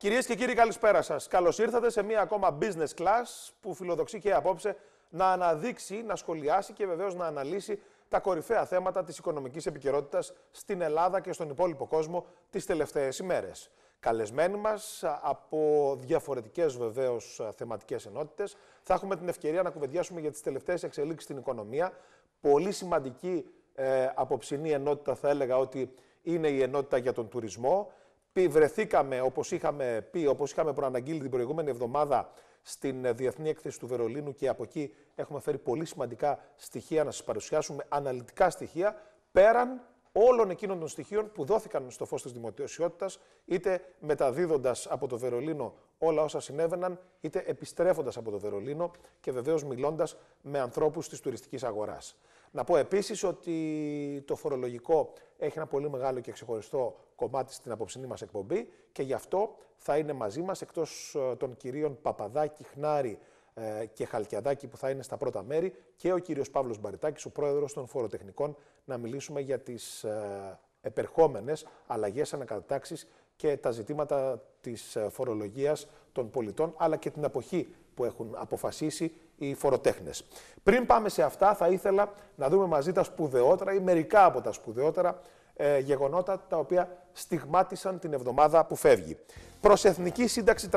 Κυρίες και κύριοι, καλησπέρα σας. Καλώς ήρθατε σε μία ακόμα business class που φιλοδοξεί και απόψε να αναδείξει, να σχολιάσει και βεβαίως να αναλύσει τα κορυφαία θέματα της οικονομικής επικαιρότητας στην Ελλάδα και στον υπόλοιπο κόσμο τις τελευταίες ημέρες. Καλεσμένοι μας από διαφορετικές βεβαίως θεματικές ενότητες θα έχουμε την ευκαιρία να κουβεντιάσουμε για τις τελευταίες εξελίξεις στην οικονομία. Πολύ σημαντική ε, απόψινή ενότητα θα έλεγα ότι είναι η ενότητα για τον τουρισμό βρεθήκαμε, όπως είχαμε πει, όπως είχαμε προαναγγείλει την προηγούμενη εβδομάδα στην ε, Διεθνή Έκθεση του Βερολίνου και από εκεί έχουμε φέρει πολύ σημαντικά στοιχεία να σας παρουσιάσουμε, αναλυτικά στοιχεία, πέραν όλων εκείνων των στοιχείων που δόθηκαν στο φως της δημοσιότητας, είτε μεταδίδοντας από το Βερολίνο όλα όσα συνέβαιναν, είτε επιστρέφοντας από το Βερολίνο και βεβαίως μιλώντας με ανθρώπους της τουριστικής αγοράς. Να πω επίσης ότι το φορολογικό έχει ένα πολύ μεγάλο και ξεχωριστό κομμάτι στην απόψινή μας εκπομπή και γι' αυτό θα είναι μαζί μας εκτός ε, των κυρίων Παπαδάκη, Χνάρη ε, και Χαλκιαδάκη που θα είναι στα πρώτα μέρη και ο κύριος Παύλος Μπαριτάκης, ο πρόεδρος των φοροτεχνικών, να μιλήσουμε για τις ε, επερχόμενες αλλαγές ανακατατάξεις και τα ζητήματα της φορολογίας των πολιτών, αλλά και την αποχή που έχουν αποφασίσει οι φοροτέχνες. Πριν πάμε σε αυτά, θα ήθελα να δούμε μαζί τα σπουδαιότερα ή μερικά από τα σπουδαιότερα ε, γεγονότα τα οποία στιγμάτισαν την εβδομάδα που φεύγει. Προς εθνική σύνταξη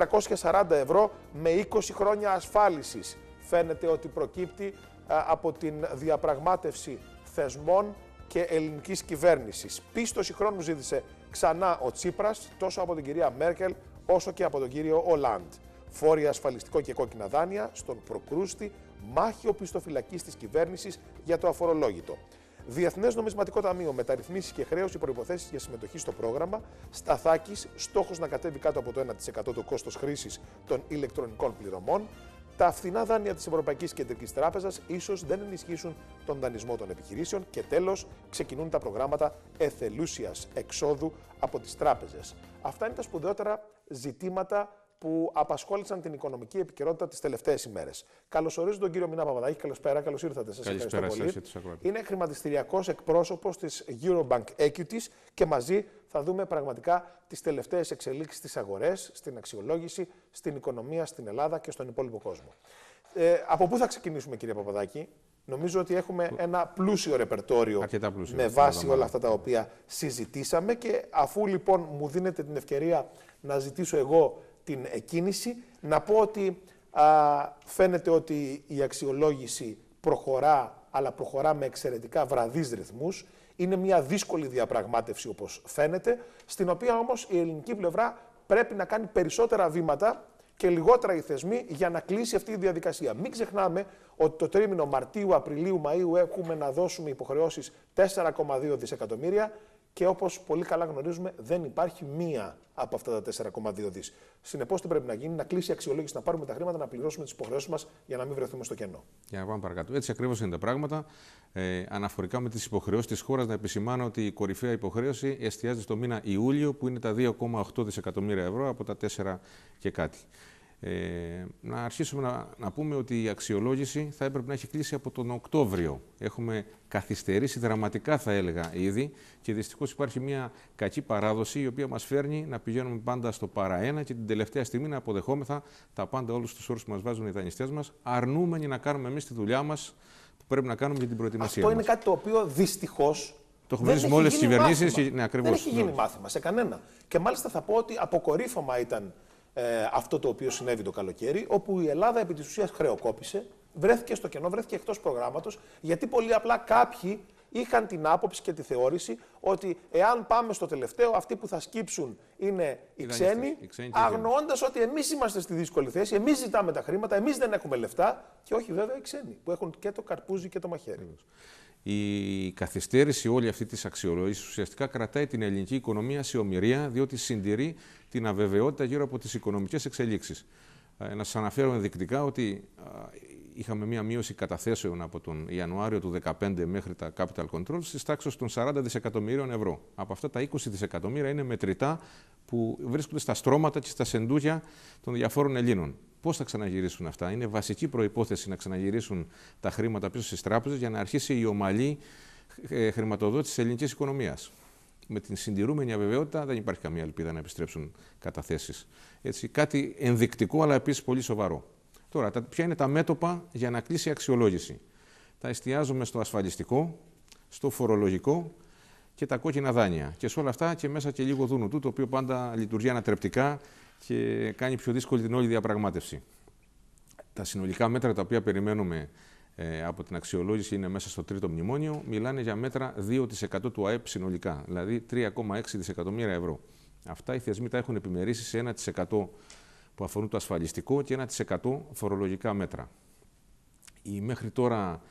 340 ευρώ με 20 χρόνια ασφάλισης. Φαίνεται ότι προκύπτει από την διαπραγμάτευση θεσμών και ελληνικής κυβέρνησης. Πίστοση χρόνου ζήτησε ξανά ο Τσίπρας, τόσο από την κυρία Μέρκελ όσο και από τον κύριο Ολάντ. Φόρια ασφαλιστικό και κόκκινα δάνεια στον προκρούστη, μάχη οπισθοφυλακής της κυβέρνησης για το αφορολόγητο. Διεθνές Νομισματικό Ταμείο, μεταρρυθμίσεις και χρέωση προποθέσει για συμμετοχή στο πρόγραμμα. Σταθάκης, στόχος να κατέβει κάτω από το 1% το κόστος χρήσης των ηλεκτρονικών πληρωμών. Τα φθηνά δάνεια της Ευρωπαϊκής Κεντρικής Τράπεζας ίσως δεν ενισχύσουν τον δανεισμό των επιχειρήσεων. Και τέλος, ξεκινούν τα προγράμματα εθελούσιας εξόδου από τις τράπεζες. Αυτά είναι τα σπουδαιότερα ζητήματα που απασχόλησαν την οικονομική επικαιρότητα τις τελευταίες ημέρες. Καλωσορίζω τον κύριο Μινά Παπαδάκη. Καλησπέρα, καλώς ήρθατε. Σας ευχαριστώ πολύ. Είναι χρηματιστηριακός εκπρόσωπος της Eurobank Equities και μαζί θα δούμε πραγματικά τις τελευταίες εξελίξεις στις αγορές, στην αξιολόγηση, στην οικονομία στην Ελλάδα και στον υπόλοιπο κόσμο. Ε, από πού θα ξεκινήσουμε, κύριε Παπαδάκη; Νομίζω ότι έχουμε ένα πλούσιο ρεπερτόριο πλούσιο, με βάση όλα αυτά τα οποία συζητήσαμε και αφού λοιπόν μου δίνετε την ευκαιρία να ζητήσω εγώ την εκκίνηση. Να πω ότι α, φαίνεται ότι η αξιολόγηση προχωρά, αλλά προχωρά με εξαιρετικά βραδείς ρυθμούς. Είναι μια δύσκολη διαπραγμάτευση όπως φαίνεται, στην οποία όμως η ελληνική πλευρά πρέπει να κάνει περισσότερα βήματα και λιγότερα οι θεσμοί για να κλείσει αυτή η διαδικασία. Μην ξεχνάμε ότι το τρίμηνο Μαρτίου, Απριλίου, Μαΐου έχουμε να δώσουμε υποχρεώσεις 4,2 δισεκατομμύρια και όπως πολύ καλά γνωρίζουμε, δεν υπάρχει μία από αυτά τα 4,2 δις. Συνεπώς, τι πρέπει να γίνει, να κλείσει η αξιολόγηση, να πάρουμε τα χρήματα, να πληρώσουμε τις υποχρεώσεις μας για να μην βρεθούμε στο κενό. Για να πάμε παρακάτω. Έτσι ακριβώς είναι τα πράγματα. Ε, αναφορικά με τις υποχρεώσεις της χώρας, να επισημάνω ότι η κορυφαία υποχρέωση εστιάζει στο μήνα Ιούλιο, που είναι τα 2,8 δισεκατομμύρια ευρώ από τα 4 και κάτι. Ε, να αρχίσουμε να, να πούμε ότι η αξιολόγηση θα έπρεπε να έχει κλείσει από τον Οκτώβριο. Έχουμε καθυστερήσει δραματικά, θα έλεγα ήδη, και δυστυχώς υπάρχει μια κακή παράδοση η οποία μας φέρνει να πηγαίνουμε πάντα στο παραένα και την τελευταία στιγμή να αποδεχόμεθα τα πάντα, όλους τους όρους που μας βάζουν οι δανειστές μας, αρνούμενοι να κάνουμε εμείς τη δουλειά μας που πρέπει να κάνουμε για την προετοιμασία. Αυτό είναι κάτι το οποίο δυστυχώς το έχουμε δει με όλες τις κυβερνήσεις. Ναι, Δεν έχει γίνει μάθημα σε κανένα. Και μάλιστα θα πω ότι αποκορύφωμα ήταν ε, αυτό το οποίο συνέβη το καλοκαίρι, όπου η Ελλάδα επί της ουσίας χρεοκόπησε, βρέθηκε στο κενό, βρέθηκε εκτός προγράμματος, γιατί πολύ απλά κάποιοι είχαν την άποψη και τη θεώρηση ότι εάν πάμε στο τελευταίο, αυτοί που θα σκύψουν είναι οι ξένοι, αγνοώντας ότι εμείς είμαστε στη δύσκολη θέση, εμείς ζητάμε τα χρήματα, εμείς δεν έχουμε λεφτά και όχι βέβαια οι ξένοι που έχουν και το καρπούζι και το μαχαίρι. Η καθυστέρηση όλη αυτή της αξιολόγησης ουσιαστικά κρατάει την ελληνική οικονομία σε ομοιρία, διότι συντηρεί την αβεβαιότητα γύρω από τις οικονομικές εξελίξεις. Ε, να σας αναφέρω ενδεικτικά ότι είχαμε μία μείωση καταθέσεων από τον Ιανουάριο του 2015 μέχρι τα capital control στι τάξει των 40 δισεκατομμύριων ευρώ. Από αυτά τα 20 δισεκατομμύρια είναι μετρητά που βρίσκονται στα στρώματα και στα σεντούκια των διαφόρων Ελλήνων. Πώς θα ξαναγυρίσουν αυτά, Είναι βασική προπόθεση να ξαναγυρίσουν τα χρήματα πίσω στις τράπεζες για να αρχίσει η ομαλή ε, χρηματοδότηση της ελληνικής οικονομίας. με την συντηρούμενη αβεβαιότητα δεν υπάρχει καμία ελπίδα να επιστρέψουν καταθέσεις. Έτσι, κάτι ενδεικτικό αλλά επίσης πολύ σοβαρό. Τώρα, ποια είναι τα μέτωπα για να κλείσει η αξιολόγηση; Θα εστιάζουμε στο ασφαλιστικό, στο φορολογικό και τα κόκκινα δάνεια. Και σε όλα αυτά και μέσα και λίγο δούνου του, το οποίο πάντα λειτουργεί ανατρεπτικά και κάνει πιο δύσκολη την όλη διαπραγμάτευση. Τα συνολικά μέτρα τα οποία περιμένουμε ε, από την αξιολόγηση είναι μέσα στο τρίτο μνημόνιο, μιλάνε για μέτρα 2% του ΑΕΠ συνολικά, δηλαδή 3,6 δισεκατομμύρια ευρώ. Αυτά οι θεσμοί τα έχουν επιμερίσει σε 1% που αφορούν το ασφαλιστικό και 1% φορολογικά μέτρα. Οι μέχρι τώρα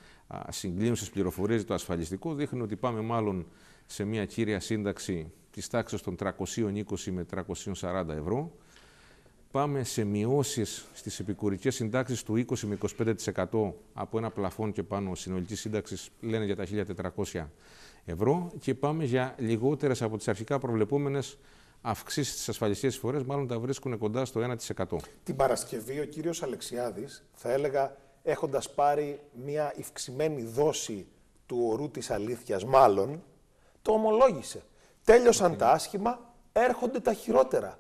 συγκλίνουσες πληροφορίες για το ασφαλιστικό δείχνουν ότι πάμε μάλλον σε μια κύρια σύνταξη της τάξης των 320 με 340 ευρώ, πάμε σε μειώσεις στις επικουρικές συντάξεις του 20 με 25% από ένα πλαφόν και πάνω συνολικής σύνταξης, λένε για τα 1.400 ευρώ, και πάμε για λιγότερες από τις αρχικά προβλεπόμενες αυξήσεις στις ασφαλιστικές εισφορές, μάλλον τα βρίσκουν κοντά στο 1%. Την Παρασκευή ο κύριος Αλεξιάδης, θα έλεγα, έχοντας πάρει μια ευξημένη δόση του ορού της αλήθειας, μάλλον, το ομολόγησε. Τέλειωσαν τα άσχημα, έρχονται τα χειρότερα.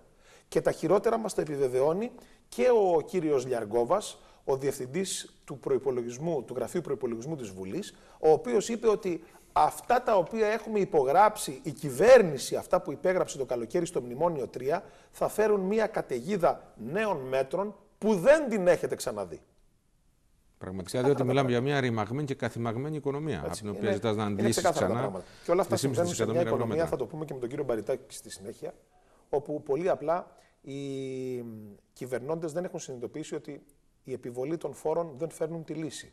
Και τα χειρότερα μας τα επιβεβαιώνει και ο κύριος Λιαργκόβας, ο διευθυντής του, προϋπολογισμού, του Γραφείου Προϋπολογισμού της Βουλής, ο οποίος είπε ότι αυτά τα οποία έχουμε υπογράψει, η κυβέρνηση, αυτά που υπέγραψε το καλοκαίρι στο Μνημόνιο 3, θα φέρουν μια καταιγίδα νέων μέτρων που δεν την έχετε ξαναδεί. Πραγματικά, διότι μιλάμε για μια ρημαγμένη και καθημαγμένη οικονομία, από την οποία ζητάς να αντλήσεις ξανά. Και όλα αυτά συμβαίνουν σε μια οικονομία, θα το πούμε και με τον κύριο Μπαριτάκη στη συνέχεια, όπου πολύ απλά οι κυβερνώντες δεν έχουν συνειδητοποιήσει ότι η επιβολή των φόρων δεν φέρνουν τη λύση.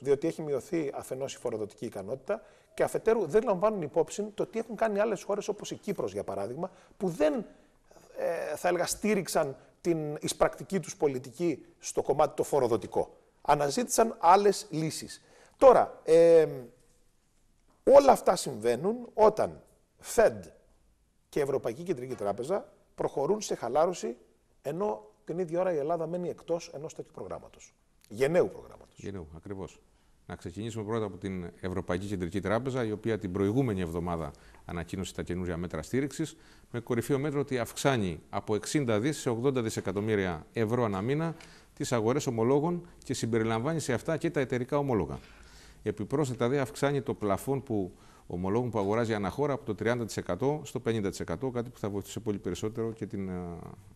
Διότι έχει μειωθεί αφενός η φοροδοτική ικανότητα και αφετέρου δεν λαμβάνουν υπόψη το τι έχουν κάνει άλλες χώρες όπως η Κύπρος για παράδειγμα, που δεν ε, θα έλεγα στήριξαν την εισπρακτική τους πολιτική στο κομμάτι το φοροδοτικό. Αναζήτησαν άλλες λύσεις. Τώρα, ε, όλα αυτά συμβαίνουν όταν Fed και Ευρωπαϊκή Κεντρική Τράπεζα προχωρούν σε χαλάρωση, ενώ την ίδια ώρα η Ελλάδα μένει εκτός ενός τέτοιου προγράμματος. Γενναίου προγράμματος. Γενναίου, ακριβώς. Να ξεκινήσουμε πρώτα από την Ευρωπαϊκή Κεντρική Τράπεζα, η οποία την προηγούμενη εβδομάδα ανακοίνωσε τα καινούργια μέτρα στήριξης, με κορυφαίο μέτρο ότι αυξάνει από 60 δις σε 80 δισεκατομμύρια ευρώ ανά μήνα τις αγορές ομολόγων και συμπεριλαμβάνει σε αυτά και τα εταιρικά ομόλογα. Επιπρόσθετα, δε αυξάνει το πλαφόν που ομολόγων που αγοράζει αναχώρα από το 30% στο 50%, κάτι που θα βοηθούσε πολύ περισσότερο και την,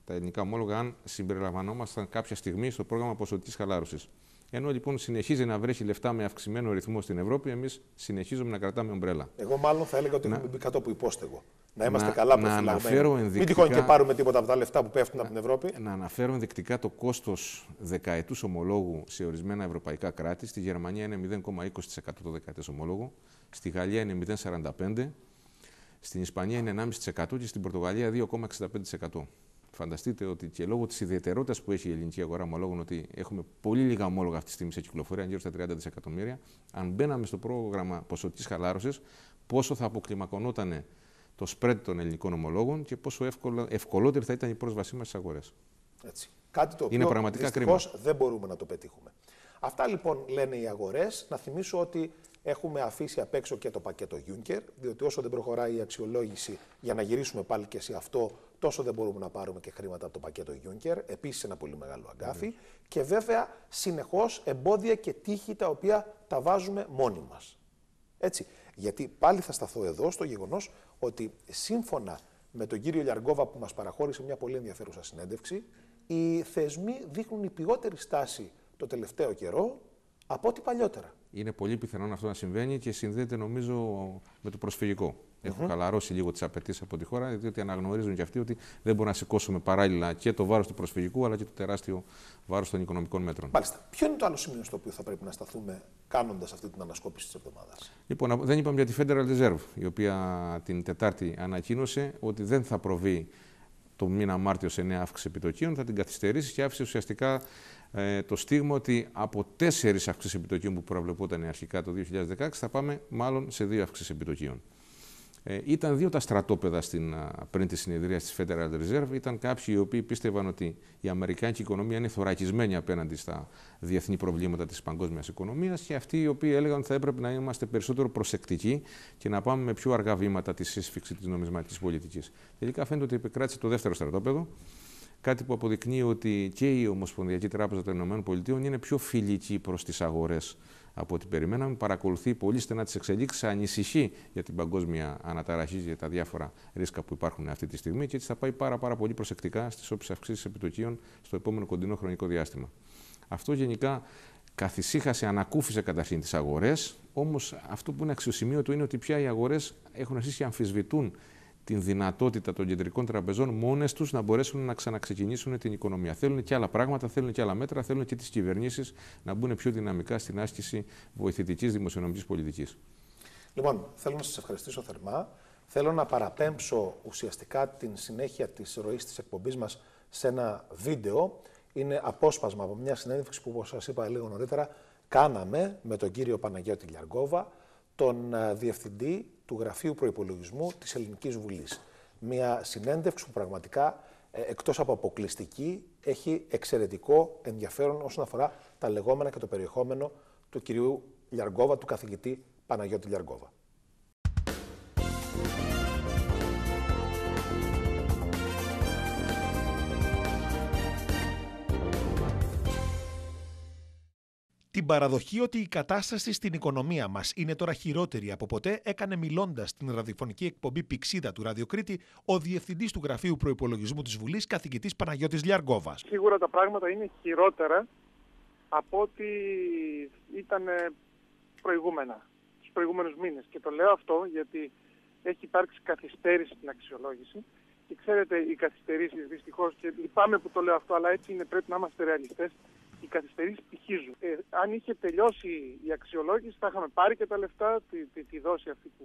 τα ελληνικά ομόλογα αν συμπεριλαμβανόμασταν κάποια στιγμή στο πρόγραμμα ποσοτικής χαλάρωσης. Ενώ λοιπόν συνεχίζει να βρέχει λεφτά με αυξημένο ρυθμό στην Ευρώπη, εμείς συνεχίζουμε να κρατάμε ομπρέλα. Εγώ μάλλον θα έλεγα ότι να... έχουμε μπει κάτω που υπόστεγω. Να είμαστε να, καλά να αναφέρω ενδεικτικά... Μην τυχόν και πάρουμε τίποτα από τα λεφτά που πέφτουν από την Ευρώπη. Να αναφέρω ενδεικτικά το κόστος δεκαετούς ομολόγου σε ορισμένα ευρωπαϊκά κράτη. Στη Γερμανία είναι 0,20% το δεκαετές ομολόγο. Στη Γαλλία είναι 0,45%, στην Ισπανία είναι 1,5% και στην Πορτογαλία 2,65%. Φανταστείτε ότι και λόγω της ιδιαιτερότητας που έχει η ελληνική αγορά ομολόγων, ότι έχουμε πολύ λίγα ομόλογα αυτή τη στιγμή σε κυκλοφορία, γύρω στα 30 δισεκατομμύρια. Αν μπαίναμε στο πρόγραμμα ποσοτικής χαλάρωσης, πόσο θα αποκλιμακωνόταν το spread των ελληνικών ομολόγων και πόσο εύκολο, ευκολότερη θα ήταν η πρόσβασή μας στις αγορές. Κάτι το οποίο Είναι πραγματικά κρίμα. δεν μπορούμε να το πετύχουμε. Αυτά λοιπόν λένε οι αγορές. Να θυμίσω ότι Έχουμε αφήσει απ' έξω και το πακέτο Juncker, διότι όσο δεν προχωράει η αξιολόγηση για να γυρίσουμε πάλι και σε αυτό, τόσο δεν μπορούμε να πάρουμε και χρήματα από το πακέτο Juncker. Επίσης ένα πολύ μεγάλο αγκάθι. Και βέβαια συνεχώς εμπόδια και τύχη τα οποία τα βάζουμε μόνοι μας. Έτσι. Γιατί πάλι θα σταθώ εδώ στο γεγονός ότι σύμφωνα με τον κύριο Λιαργκόβα που μας παραχώρησε μια πολύ ενδιαφέρουσα συνέντευξη, οι θεσμοί δείχνουν υπηγότερη στάση το τελευταίο καιρό από ό,τι παλιότερα. Είναι πολύ πιθανό αυτό να συμβαίνει και συνδέεται νομίζω με το προσφυγικό. Mm-hmm. Έχουν χαλαρώσει λίγο τις απαιτήσεις από τη χώρα, διότι αναγνωρίζουν και αυτοί ότι δεν μπορούμε να σηκώσουμε παράλληλα και το βάρος του προσφυγικού, αλλά και το τεράστιο βάρος των οικονομικών μέτρων. Μάλιστα. Ποιο είναι το άλλο σημείο στο οποίο θα πρέπει να σταθούμε κάνοντας αυτή την ανασκόπηση της εβδομάδας; Λοιπόν, δεν είπαμε για τη Federal Reserve, η οποία την Τετάρτη ανακοίνωσε ότι δεν θα προβεί το μήνα Μάρτιος σε νέα αύξηση επιτοκίων, θα την καθυστερήσει και άφησε ουσιαστικά ε, το στίγμα ότι από τέσσερις αυξήσει επιτοκίων που προβλεπόταν αρχικά το 2016 θα πάμε μάλλον σε δύο αυξήσει επιτοκίων. Ε, ήταν δύο τα στρατόπεδα στην, πριν τη συνεδρία της Federal Reserve. Ήταν κάποιοι οι οποίοι πίστευαν ότι η Αμερικάνικη οικονομία είναι θωρακισμένη απέναντι στα διεθνή προβλήματα της παγκόσμιας οικονομίας και αυτοί οι οποίοι έλεγαν ότι θα έπρεπε να είμαστε περισσότερο προσεκτικοί και να πάμε με πιο αργά βήματα τη σύσφυξη της νομισματικής πολιτικής. Τελικά φαίνεται ότι επικράτησε το δεύτερο στρατόπεδο. Κάτι που αποδεικνύει ότι και η Ομοσπονδιακή Τράπεζα των ΗΠΑ είναι πιο φιλική προς τις αγορές από ό,τι περιμέναμε. Παρακολουθεί πολύ στενά τις εξελίξεις, ανησυχεί για την παγκόσμια αναταραχή, για τα διάφορα ρίσκα που υπάρχουν αυτή τη στιγμή και έτσι θα πάει πάρα, πάρα πολύ προσεκτικά στις όποιες αυξήσεις επιτοκίων στο επόμενο κοντινό χρονικό διάστημα. Αυτό γενικά καθησύχασε, ανακούφισε καταρχήν τις αγορές. Όμως αυτό που είναι αξιοσημείωτο είναι ότι πια οι αγορές έχουν αρχίσει και αμφισβητούν την δυνατότητα των κεντρικών τραπεζών μόνες τους να μπορέσουν να ξαναξεκινήσουν την οικονομία. Θέλουν και άλλα πράγματα, θέλουν και άλλα μέτρα, θέλουν και τις κυβερνήσεις να μπουν πιο δυναμικά στην άσκηση βοηθητικής δημοσιονομικής πολιτικής. Λοιπόν, θέλω να σας ευχαριστήσω θερμά. Θέλω να παραπέμψω ουσιαστικά την συνέχεια της ροής της εκπομπής μας σε ένα βίντεο. Είναι απόσπασμα από μια συνέντευξη που, όπως σας είπα λίγο νωρίτερα, κάναμε με τον κύριο Παναγιώτη Λιαργκόβα, τον ε, διευθυντή του Γραφείου Προϋπολογισμού της Ελληνικής Βουλής. Μια συνέντευξη που πραγματικά, ε, εκτός από αποκλειστική, έχει εξαιρετικό ενδιαφέρον όσον αφορά τα λεγόμενα και το περιεχόμενο του κυρίου Λιαργόβα, του καθηγητή Παναγιώτη Λιαργόβα. Την παραδοχή ότι η κατάσταση στην οικονομία μας είναι τώρα χειρότερη από ποτέ έκανε μιλώντας στην ραδιοφωνική εκπομπή Πηξίδα του Ραδιοκρίτη ο Διευθυντής του Γραφείου Προπολογισμού της Βουλής, καθηγητής Παναγιώτης Λιαργκόβας. Σίγουρα τα πράγματα είναι χειρότερα από ό,τι ήταν προηγούμενα, τους προηγούμενους μήνες. Και το λέω αυτό γιατί έχει υπάρξει καθυστέρηση στην αξιολόγηση. Και ξέρετε, οι καθυστερήσεις δυστυχώς, και λυπάμαι που το λέω αυτό, αλλά έτσι είναι, πρέπει να είμαστε ρεαλιστές οι καθυστερήσεις πηχίζουν. Ε, αν είχε τελειώσει η αξιολόγηση, θα είχαμε πάρει και τα λεφτά, τη, τη, τη δόση αυτή που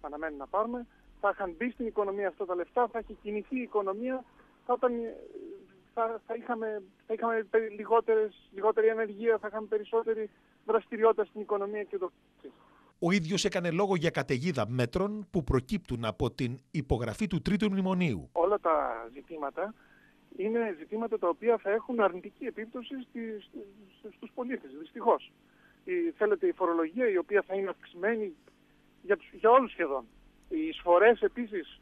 αναμένει να πάρουμε, θα είχαν μπει στην οικονομία αυτά τα λεφτά, θα είχε κινηθεί η οικονομία, θα, ήταν, θα, θα είχαμε, θα είχαμε λιγότερες, λιγότερη ενεργεία, θα είχαμε περισσότερη δραστηριότητα στην οικονομία και το ο ίδιος έκανε λόγο για καταιγίδα μέτρων που προκύπτουν από την υπογραφή του τρίτου μνημονίου. Όλα τα ζητήματα είναι ζητήματα τα οποία θα έχουν αρνητική επίπτωση στις, στους πολίτες, δυστυχώς. Η, θέλετε η φορολογία η οποία θα είναι αυξημένη για, τους, για όλους σχεδόν. Οι εισφορές επίσης,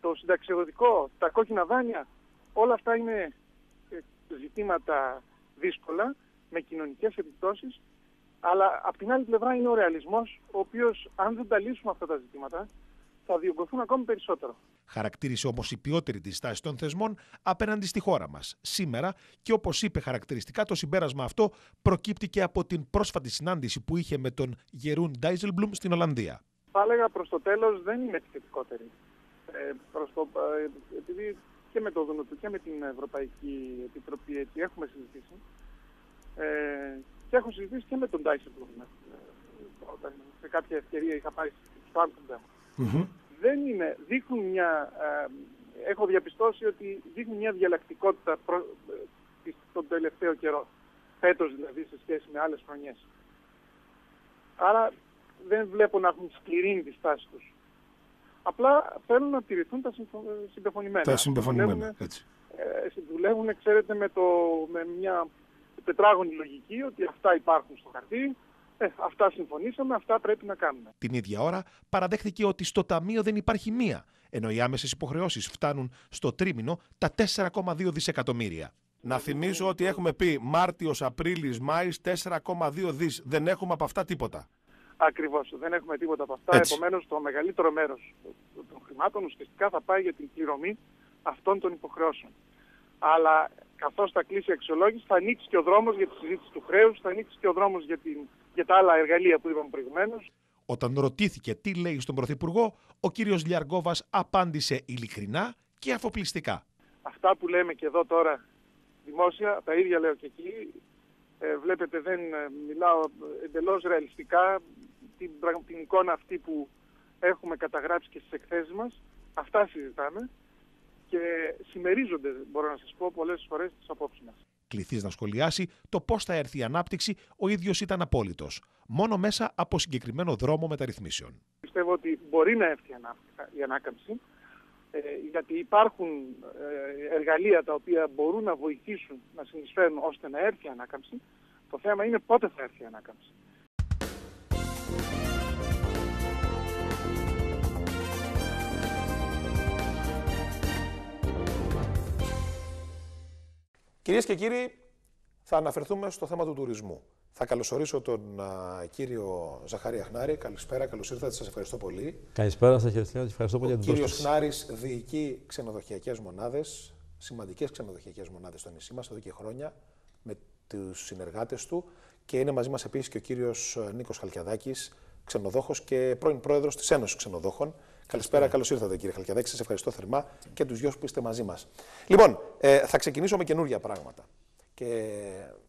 το συνταξιοδοτικό, τα κόκκινα δάνεια, όλα αυτά είναι ε, ζητήματα δύσκολα, με κοινωνικές επιπτώσεις, αλλά από την άλλη πλευρά είναι ο ρεαλισμός, ο οποίος αν δεν τα λύσουμε αυτά τα ζητήματα, θα διωγγωθούν ακόμη περισσότερο. Χαρακτήρισε όμως η ποιότερη της στάση των θεσμών απέναντι στη χώρα μας. Σήμερα, και όπως είπε χαρακτηριστικά, το συμπέρασμα αυτό προκύπτει και από την πρόσφατη συνάντηση που είχε με τον Γερούν Ντάιζελμπλουμ στην Ολλανδία. Θα έλεγα προς το τέλος δεν είμαι επιθετικότερη. Ε, προς το, ε, επειδή και με το ΔΝΤ και με την Ευρωπαϊκή Επιτροπή έτσι, έχουμε συζητήσει ε, και έχω συζητήσει και με τον Ντάιζελμπλουμ. Ε, όταν σε κάποια ευκαιρία είχα πάει στο Άμστερνταμ. Mm-hmm. Δεν είναι, δείχνουν μια, ε, έχω διαπιστώσει ότι δείχνουν μια διαλλακτικότητα προ, ε, τον τελευταίο καιρό. Φέτος δηλαδή σε σχέση με άλλες χρονιές. Άρα δεν βλέπω να έχουν σκληρύνει τη στάση τους. Απλά θέλουν να τηρηθούν τα συμπεφωνημένα. Τα συμπεφωνημένα, έτσι. Ε, δουλεύουν, ξέρετε, με, το, με μια τετράγωνη λογική ότι αυτά υπάρχουν στο χαρτί, ε, αυτά συμφωνήσαμε, αυτά πρέπει να κάνουμε. Την ίδια ώρα παραδέχθηκε ότι στο Ταμείο δεν υπάρχει μία, ενώ οι άμεσες υποχρεώσεις φτάνουν στο τρίμηνο τα 4,2 δισεκατομμύρια. Να θυμίσω ότι έχουμε πει Μάρτιος, Απρίλης, Μάης 4,2 δις. Δεν έχουμε από αυτά τίποτα. Ακριβώς. Δεν έχουμε τίποτα από αυτά. Επομένως, το μεγαλύτερο μέρος των χρημάτων ουσιαστικά θα πάει για την πληρωμή αυτών των υποχρεώσεων. Αλλά καθώς θα κλείσει η αξιολόγηση, θα ανοίξει και ο δρόμος για τη συζήτηση του χρέους, θα ανοίξει και ο δρόμος για την για τα άλλα εργαλεία που είπαμε προηγουμένως. Όταν ρωτήθηκε τι λέει στον Πρωθυπουργό, ο κύριος Λιαργκόβας απάντησε ειλικρινά και αφοπλιστικά. Αυτά που λέμε και εδώ τώρα δημόσια, τα ίδια λέω και εκεί. Ε, βλέπετε δεν ε, μιλάω εντελώς ρεαλιστικά την, την εικόνα αυτή που έχουμε καταγράψει και στις εκθέσεις μας. Αυτά συζητάμε και συμμερίζονται, μπορώ να σας πω, πολλές φορές τις απόψεις μας. Κληθείς να σχολιάσει το πώς θα έρθει η ανάπτυξη, ο ίδιος ήταν απόλυτος. Μόνο μέσα από συγκεκριμένο δρόμο μεταρρυθμίσεων. Πιστεύω ότι μπορεί να έρθει η ανάκαμψη, ε, γιατί υπάρχουν ε, εργαλεία τα οποία μπορούν να βοηθήσουν να συνεισφέρουν ώστε να έρθει η ανάκαμψη. Το θέμα είναι πότε θα έρθει η ανάκαμψη. Κυρίες και κύριοι, θα αναφερθούμε στο θέμα του τουρισμού. Θα καλωσορίσω τον α, κύριο Ζαχαρία Χνάρη. Καλησπέρα, καλώς ήρθατε. Σας ευχαριστώ πολύ. Καλησπέρα σας, κύριε Στέλιο. Ευχαριστώ πολύ Ο για την κύριος πρόσκληση. Χνάρης διοικεί ξενοδοχειακές μονάδες, σημαντικές ξενοδοχειακές μονάδες στο νησί μας εδώ και χρόνια με τους συνεργάτες του. Και είναι μαζί μας επίσης και ο κύριος Νίκος Χαλκιαδάκης, ξενοδόχος και πρώην πρόεδρος της Ένωσης Ξενοδόχων. Καλησπέρα, καλώς ήρθατε κύριε Χαλκιαδάκη. Σας ευχαριστώ θερμά και τους δυο που είστε μαζί μας. Λοιπόν, ε, θα ξεκινήσω με καινούργια πράγματα. Και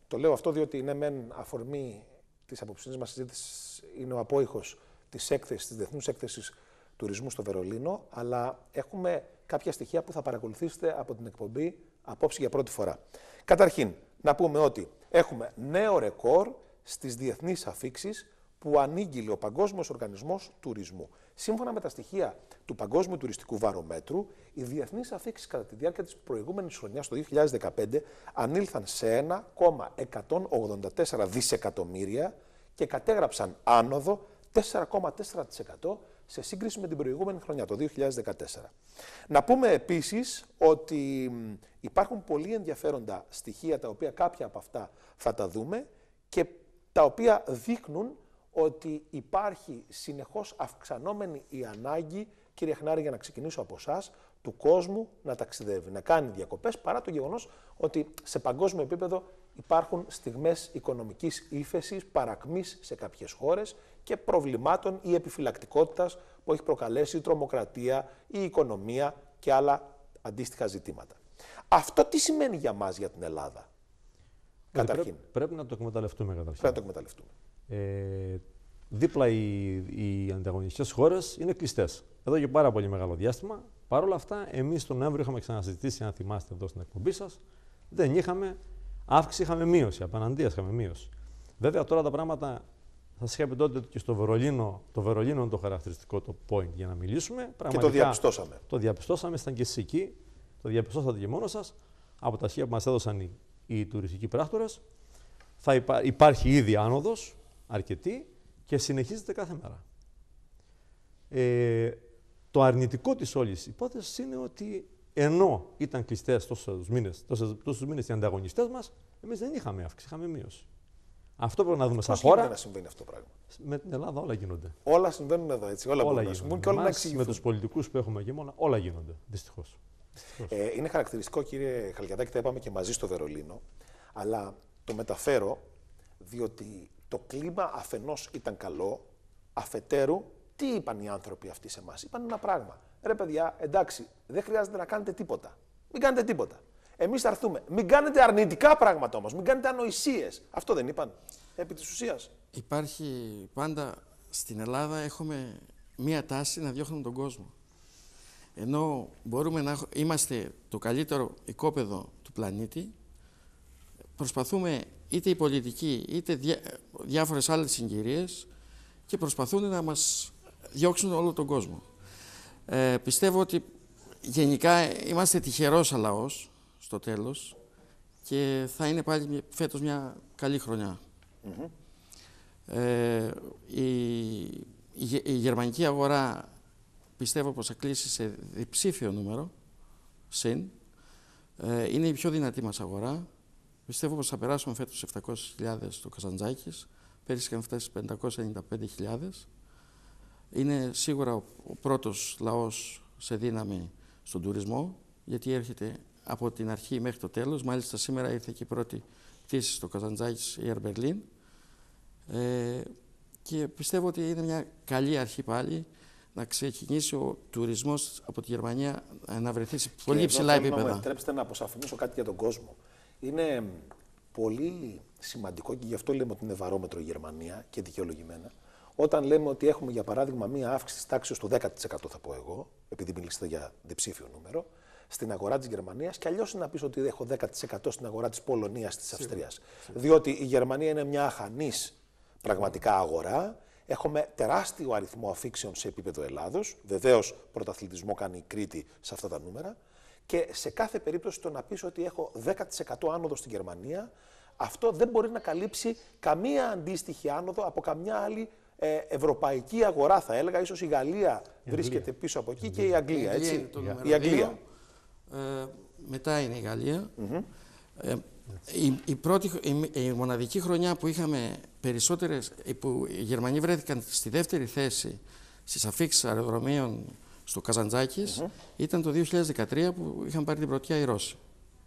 το λέω αυτό διότι ναι, μεν αφορμή της απόψινή μας συζήτησης είναι ο απόϊχος της έκθεσης, της διεθνούς έκθεσης τουρισμού στο Βερολίνο, αλλά έχουμε κάποια στοιχεία που θα παρακολουθήσετε από την εκπομπή απόψη για πρώτη φορά. Καταρχήν, να πούμε ότι έχουμε νέο ρεκόρ στις διεθνείς αφήξεις που ανήγγειλε ο Παγκόσμιος Οργανισμός Τουρισμού. Σύμφωνα με τα στοιχεία του Παγκόσμιου Τουριστικού Βαρομέτρου, οι διεθνείς αφήξεις κατά τη διάρκεια της προηγούμενης χρονιάς, το 2015, ανήλθαν σε 1,184 δισεκατομμύρια και κατέγραψαν άνοδο 4,4% σε σύγκριση με την προηγούμενη χρονιά, το 2014. Να πούμε επίσης ότι μ, υπάρχουν πολύ ενδιαφέροντα στοιχεία, τα οποία κάποια από αυτά θα τα δούμε και τα οποία δείχνουν ότι υπάρχει συνεχώς αυξανόμενη η ανάγκη, κύριε Χνάρη, για να ξεκινήσω από εσάς, του κόσμου να ταξιδεύει, να κάνει διακοπές, παρά το γεγονός ότι σε παγκόσμιο επίπεδο υπάρχουν στιγμές οικονομικής ύφεσης, παρακμής σε κάποιες χώρες και προβλημάτων ή επιφυλακτικότητας που έχει προκαλέσει η τρομοκρατία, η οικονομία και άλλα αντίστοιχα ζητήματα. Αυτό τι σημαίνει για μας, για την Ελλάδα; Καταρχήν, Πρέπει, πρέπει να το εκμεταλλευτούμε καταρχήν. πρέπει να το εκμεταλλευτούμε. Ε, δίπλα οι, οι ανταγωνιστικές χώρες είναι κλειστές. Εδώ και πάρα πολύ μεγάλο διάστημα. Παρ' όλα αυτά, εμείς τον Νοέμβριο είχαμε ξανασυζητήσει, αν θυμάστε εδώ στην εκπομπή σας, δεν είχαμε αύξηση, είχαμε μείωση. Απέναντίας είχαμε μείωση. Βέβαια, τώρα τα πράγματα, θα σας είχα πει τότε και στο Βερολίνο, το Βερολίνο είναι το χαρακτηριστικό το point για να μιλήσουμε. Και το Πραγματικά, διαπιστώσαμε. Το διαπιστώσαμε, ήταν και εσείς εκεί, το διαπιστώσατε και μόνος σας, από τα στοιχεία που μας έδωσαν οι, οι τουριστικοί πράκτορες. Θα υπά- υπάρχει ήδη άνοδος, αρκετή, και συνεχίζεται κάθε μέρα. Ε, το αρνητικό της όλης υπόθεσης είναι ότι ενώ ήταν κλειστές τόσους μήνες, τόσους, τόσους μήνες οι ανταγωνιστές μας, εμείς δεν είχαμε αύξηση, είχαμε μείωση. Αυτό πρέπει να δούμε σαν Πώς γίνεται χώρα. να συμβαίνει αυτό το πράγμα; Με την Ελλάδα όλα γίνονται. Όλα συμβαίνουν εδώ, έτσι. Όλα, μπορούν να γίνονται. συμβούν και όλα να Εμάς, εξηγηθούν. με τους πολιτικούς που έχουμε εκεί μόνο, όλα γίνονται, δυστυχώς. Ε, είναι χαρακτηριστικό, κύριε Χαλκιαδάκη, τα είπαμε και μαζί στο Βερολίνο, αλλά το μεταφέρω διότι το κλίμα αφενός ήταν καλό, αφετέρου, τι είπαν οι άνθρωποι αυτοί σε εμάς; Είπαν ένα πράγμα. Ρε παιδιά, εντάξει, δεν χρειάζεται να κάνετε τίποτα. Μην κάνετε τίποτα. Εμείς θα έρθουμε. Μην κάνετε αρνητικά πράγματα όμως. Μην κάνετε ανοησίες. Αυτό δεν είπαν. Επί της ουσίας. Υπάρχει πάντα στην Ελλάδα έχουμε μία τάση να διώχνουμε τον κόσμο. Ενώ μπορούμε να έχ- είμαστε το καλύτερο οικόπεδο του πλανήτη, προσπαθούμε είτε οι πολιτικοί είτε διά, διάφορες άλλες συγκυρίες και προσπαθούν να μας διώξουν όλο τον κόσμο. Ε, πιστεύω ότι γενικά είμαστε τυχερός λαός στο τέλος και θα είναι πάλι μια- φέτος μια καλή χρονιά. Ε, η, η, γε- η γερμανική αγορά πιστεύω πως θα κλείσει σε διψήφιο νούμερο, συν. Ε, είναι η πιο δυνατή μας αγορά. Πιστεύω πως θα περάσουμε φέτος σε 700.000 στο Καζαντζάκης. Πέρυσι είχαν φτάσει στις 595.000. Είναι σίγουρα ο, ο πρώτος λαός σε δύναμη στον τουρισμό, γιατί έρχεται από την αρχή μέχρι το τέλος. Μάλιστα σήμερα ήρθε και η πρώτη πτήση στο Καζαντζάκης Air Berlin. Ε, και πιστεύω ότι είναι μια καλή αρχή πάλι να ξεκινήσει ο τουρισμός από τη Γερμανία ε, να βρεθεί σε πολύ Και υψηλά εδώ θέλω Να μου επίπεδα. επιτρέψετε να αποσαφηνίσω κάτι για τον κόσμο. Είναι πολύ σημαντικό και γι' αυτό λέμε ότι είναι βαρόμετρο η Γερμανία και δικαιολογημένα. Όταν λέμε ότι έχουμε για παράδειγμα μία αύξηση της τάξης του 10% θα πω εγώ, επειδή μιλήσατε για διψήφιο νούμερο, στην αγορά της Γερμανίας και αλλιώς είναι να πει ότι έχω 10% στην αγορά της Πολωνίας, της Αυστρίας. Διότι η Γερμανία είναι μια αχανής πραγματικά αγορά. Έχουμε τεράστιο αριθμό αφήξεων σε επίπεδο Ελλάδος. Βεβαίως, πρωταθλητισμό κάνει η Κρήτη σε αυτά τα νούμερα. Και σε κάθε περίπτωση το να πεις ότι έχω 10% άνοδο στην Γερμανία, αυτό δεν μπορεί να καλύψει καμία αντίστοιχη άνοδο από καμιά άλλη ε, ευρωπαϊκή αγορά, θα έλεγα. Ίσως η Γαλλία βρίσκεται πίσω από εκεί και η Αγγλία. Έτσι. Η Αγγλία. Ε, μετά είναι η Γαλλία. ε, η, η, πρώτη, η, η, μοναδική χρονιά που είχαμε περισσότερες, που οι Γερμανοί βρέθηκαν στη δεύτερη θέση στις αφήξεις αεροδρομίων στο Καζαντζάκης ήταν το 2013 που είχαν πάρει την πρωτιά οι Ρώσοι.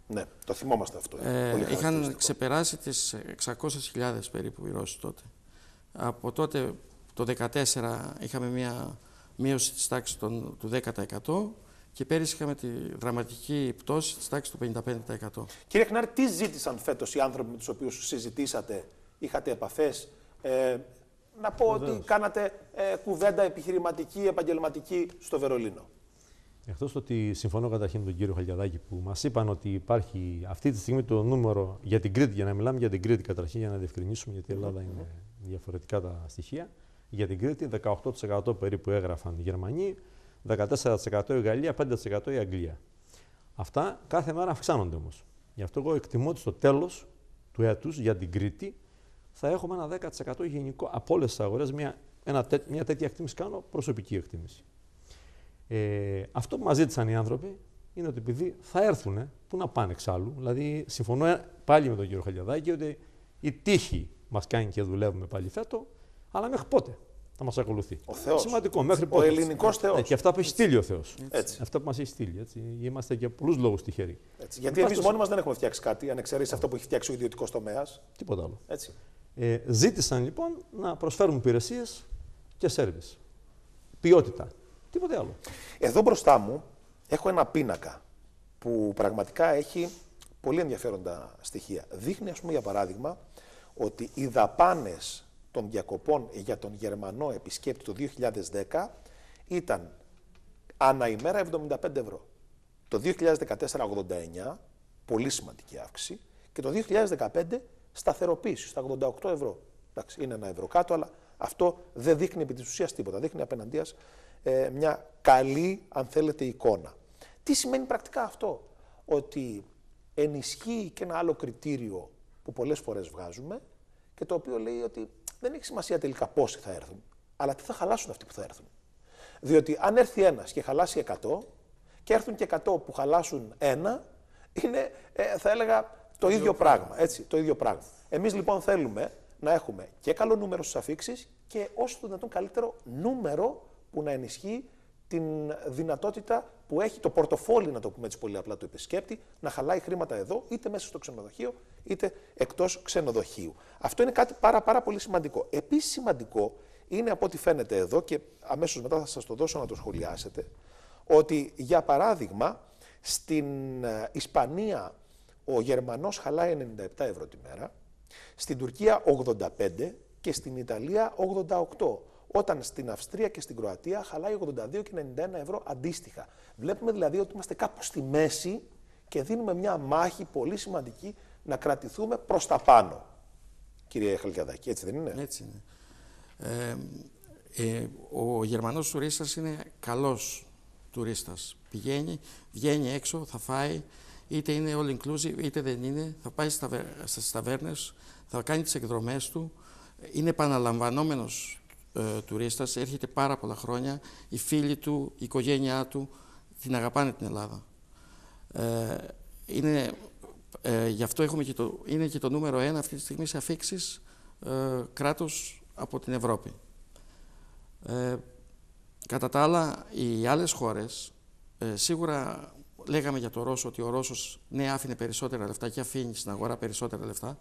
Ναι, το θυμόμαστε αυτό. Ε, είχαν ξεπεράσει τις 600.000 περίπου οι Ρώσοι τότε. Από τότε το 2014 είχαμε μια μείωση της τάξης του 10% και πέρυσι είχαμε τη δραματική πτώση της τάξης του 55%. Κύριε Χνάρη, τι ζήτησαν φέτος οι άνθρωποι με τους οποίους συζητήσατε, είχατε επαφές, ε, να πω ότι κάνατε ε, κουβέντα επιχειρηματική, επαγγελματική στο Βερολίνο. Εκτός ότι συμφωνώ καταρχήν με τον κύριο Χαλιαδάκη που μας είπαν ότι υπάρχει αυτή τη στιγμή το νούμερο για την Κρήτη, για να μιλάμε για την Κρήτη καταρχήν, για να διευκρινίσουμε, γιατί η Ελλάδα είναι διαφορετικά τα στοιχεία. Για την Κρήτη, 18% περίπου έγραφαν οι Γερμανοί, 14% η Γαλλία, 5% η Αγγλία. Αυτά κάθε μέρα αυξάνονται όμως. Γι' αυτό εγώ εκτιμώ ότι στο τέλος του έτους για την Κρήτη θα έχουμε ένα 10% γενικό από όλες τις αγορές. Μια, μια τέτοια εκτίμηση κάνω προσωπική εκτίμηση. Ε, αυτό που μας ζήτησαν οι άνθρωποι είναι ότι επειδή θα έρθουν, πού να πάνε εξάλλου. Δηλαδή, συμφωνώ πάλι με τον κύριο Χαλιαδάκη ότι η τύχη μας κάνει και δουλεύουμε πάλι φέτο, αλλά μέχρι πότε θα μας ακολουθεί; Ο Θεός. Σημαντικό. Μέχρι ο πότε; ελληνικός Θεός. Ναι, και αυτά που έχει στείλει ο Θεός. Έτσι. Αυτά που μας έχει στείλει. Έτσι. Είμαστε για πολλούς λόγους τυχεροί. Έτσι. Γιατί εμείς μόνοι μας δεν έχουμε φτιάξει κάτι, αν εξαιρέσεις αυτό που έχει φτιάξει ο ιδιωτικός τομέας. Τίποτα άλλο. Έτσι. Ε, ζήτησαν λοιπόν να προσφέρουν υπηρεσίες και σερβις. Ποιότητα. Τίποτε άλλο. Εδώ μπροστά μου έχω ένα πίνακα που πραγματικά έχει πολύ ενδιαφέροντα στοιχεία. Δείχνει, ας πούμε, για παράδειγμα, ότι οι δαπάνες των διακοπών για τον Γερμανό επισκέπτη το 2010 ήταν ανά ημέρα 75 ευρώ. Το 2014 89, πολύ σημαντική αύξηση, και το 2015 σταθεροποίησης στα 88 ευρώ. Εντάξει, είναι ένα ευρώ κάτω, αλλά αυτό δεν δείχνει επί της ουσίας τίποτα. Δείχνει απέναντίας ε, μια καλή, αν θέλετε, εικόνα. Τι σημαίνει πρακτικά αυτό, ότι ενισχύει και ένα άλλο κριτήριο που πολλές φορές βγάζουμε και το οποίο λέει ότι δεν έχει σημασία τελικά πόσοι θα έρθουν, αλλά τι θα χαλάσουν αυτοί που θα έρθουν. Διότι αν έρθει ένας και χαλάσει 100 και έρθουν και 100 που χαλάσουν ένα, είναι, ε, θα έλεγα, το ίδιο πράγμα. Έτσι, το ίδιο πράγμα. Εμείς λοιπόν θέλουμε να έχουμε και καλό νούμερο στις αφήξεις και όσο το δυνατόν καλύτερο νούμερο που να ενισχύει την δυνατότητα που έχει το πορτοφόλι, να το πούμε έτσι πολύ απλά, του επισκέπτη, να χαλάει χρήματα εδώ, είτε μέσα στο ξενοδοχείο, είτε εκτός ξενοδοχείου. Αυτό είναι κάτι πάρα, πάρα πολύ σημαντικό. Επίσης, σημαντικό είναι από ό,τι φαίνεται εδώ, και αμέσως μετά θα σας το δώσω να το σχολιάσετε, ότι για παράδειγμα στην ε, Ισπανία ο Γερμανός χαλάει 97 ευρώ τη μέρα, στην Τουρκία 85 και στην Ιταλία 88 όταν στην Αυστρία και στην Κροατία χαλάει 82 και 91 ευρώ αντίστοιχα. Βλέπουμε δηλαδή ότι είμαστε κάπου στη μέση και δίνουμε μια μάχη πολύ σημαντική να κρατηθούμε προς τα πάνω. Κύριε Χαλκιαδάκη, έτσι δεν είναι; Έτσι είναι. Ε, ε, ο Γερμανός τουρίστας είναι καλός τουρίστας. Πηγαίνει, βγαίνει έξω, θα φάει, είτε είναι all inclusive είτε δεν είναι, θα πάει στις ταβέρνες, θα κάνει τις εκδρομές του, είναι επαναλαμβανόμενος ε, τουρίστας, έρχεται πάρα πολλά χρόνια, οι φίλοι του, η οικογένειά του την αγαπάνε την Ελλάδα. Ε, είναι, ε, γι' αυτό έχουμε και το, είναι και το νούμερο ένα αυτή τη στιγμή σε αφήξεις ε, κράτος από την Ευρώπη. Ε, κατά τα άλλα, οι άλλες χώρες, ε, σίγουρα λέγαμε για το Ρώσο ότι ο Ρώσος ναι άφηνε περισσότερα λεφτά και αφήνει στην αγορά περισσότερα λεφτά,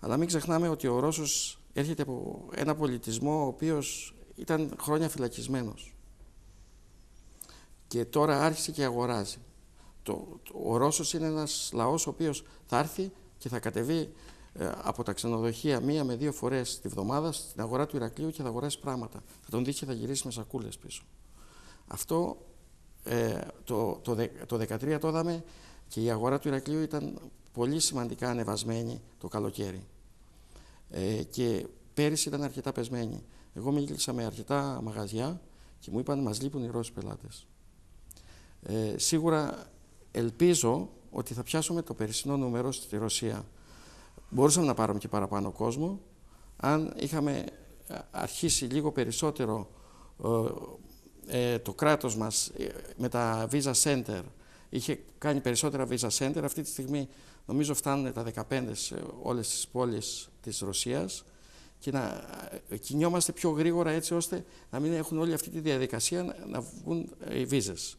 αλλά μην ξεχνάμε ότι ο Ρώσος έρχεται από ένα πολιτισμό ο οποίος ήταν χρόνια φυλακισμένος. Και τώρα άρχισε και αγοράζει. Το, ο Ρώσος είναι ένας λαός ο οποίος θα έρθει και θα κατεβεί ε, από τα ξενοδοχεία μία με δύο φορές τη βδομάδα στην αγορά του Ηρακλείου και θα αγοράσει πράγματα. Θα τον δει και θα γυρίσει με σακούλες πίσω. Αυτό ε, το, το, το 2013 το είδαμε και η αγορά του Ηρακλείου ήταν πολύ σημαντικά ανεβασμένη το καλοκαίρι. Ε, και πέρυσι ήταν αρκετά πεσμένη. Εγώ μίλησα με αρκετά μαγαζιά και μου είπαν μας λείπουν οι Ρώσοι πελάτες. Ε, σίγουρα ελπίζω ότι θα πιάσουμε το περσινό νούμερο στη Ρωσία. Μπορούσαμε να πάρουμε και παραπάνω κόσμο αν είχαμε αρχίσει λίγο περισσότερο ε, ε, το κράτος μας ε, με τα Visa Center είχε κάνει περισσότερα Visa Center. Αυτή τη στιγμή νομίζω φτάνουν τα 15 σε όλες τις πόλεις της Ρωσίας και να κινιόμαστε πιο γρήγορα έτσι ώστε να μην έχουν όλη αυτή τη διαδικασία να βγουν οι βίζες.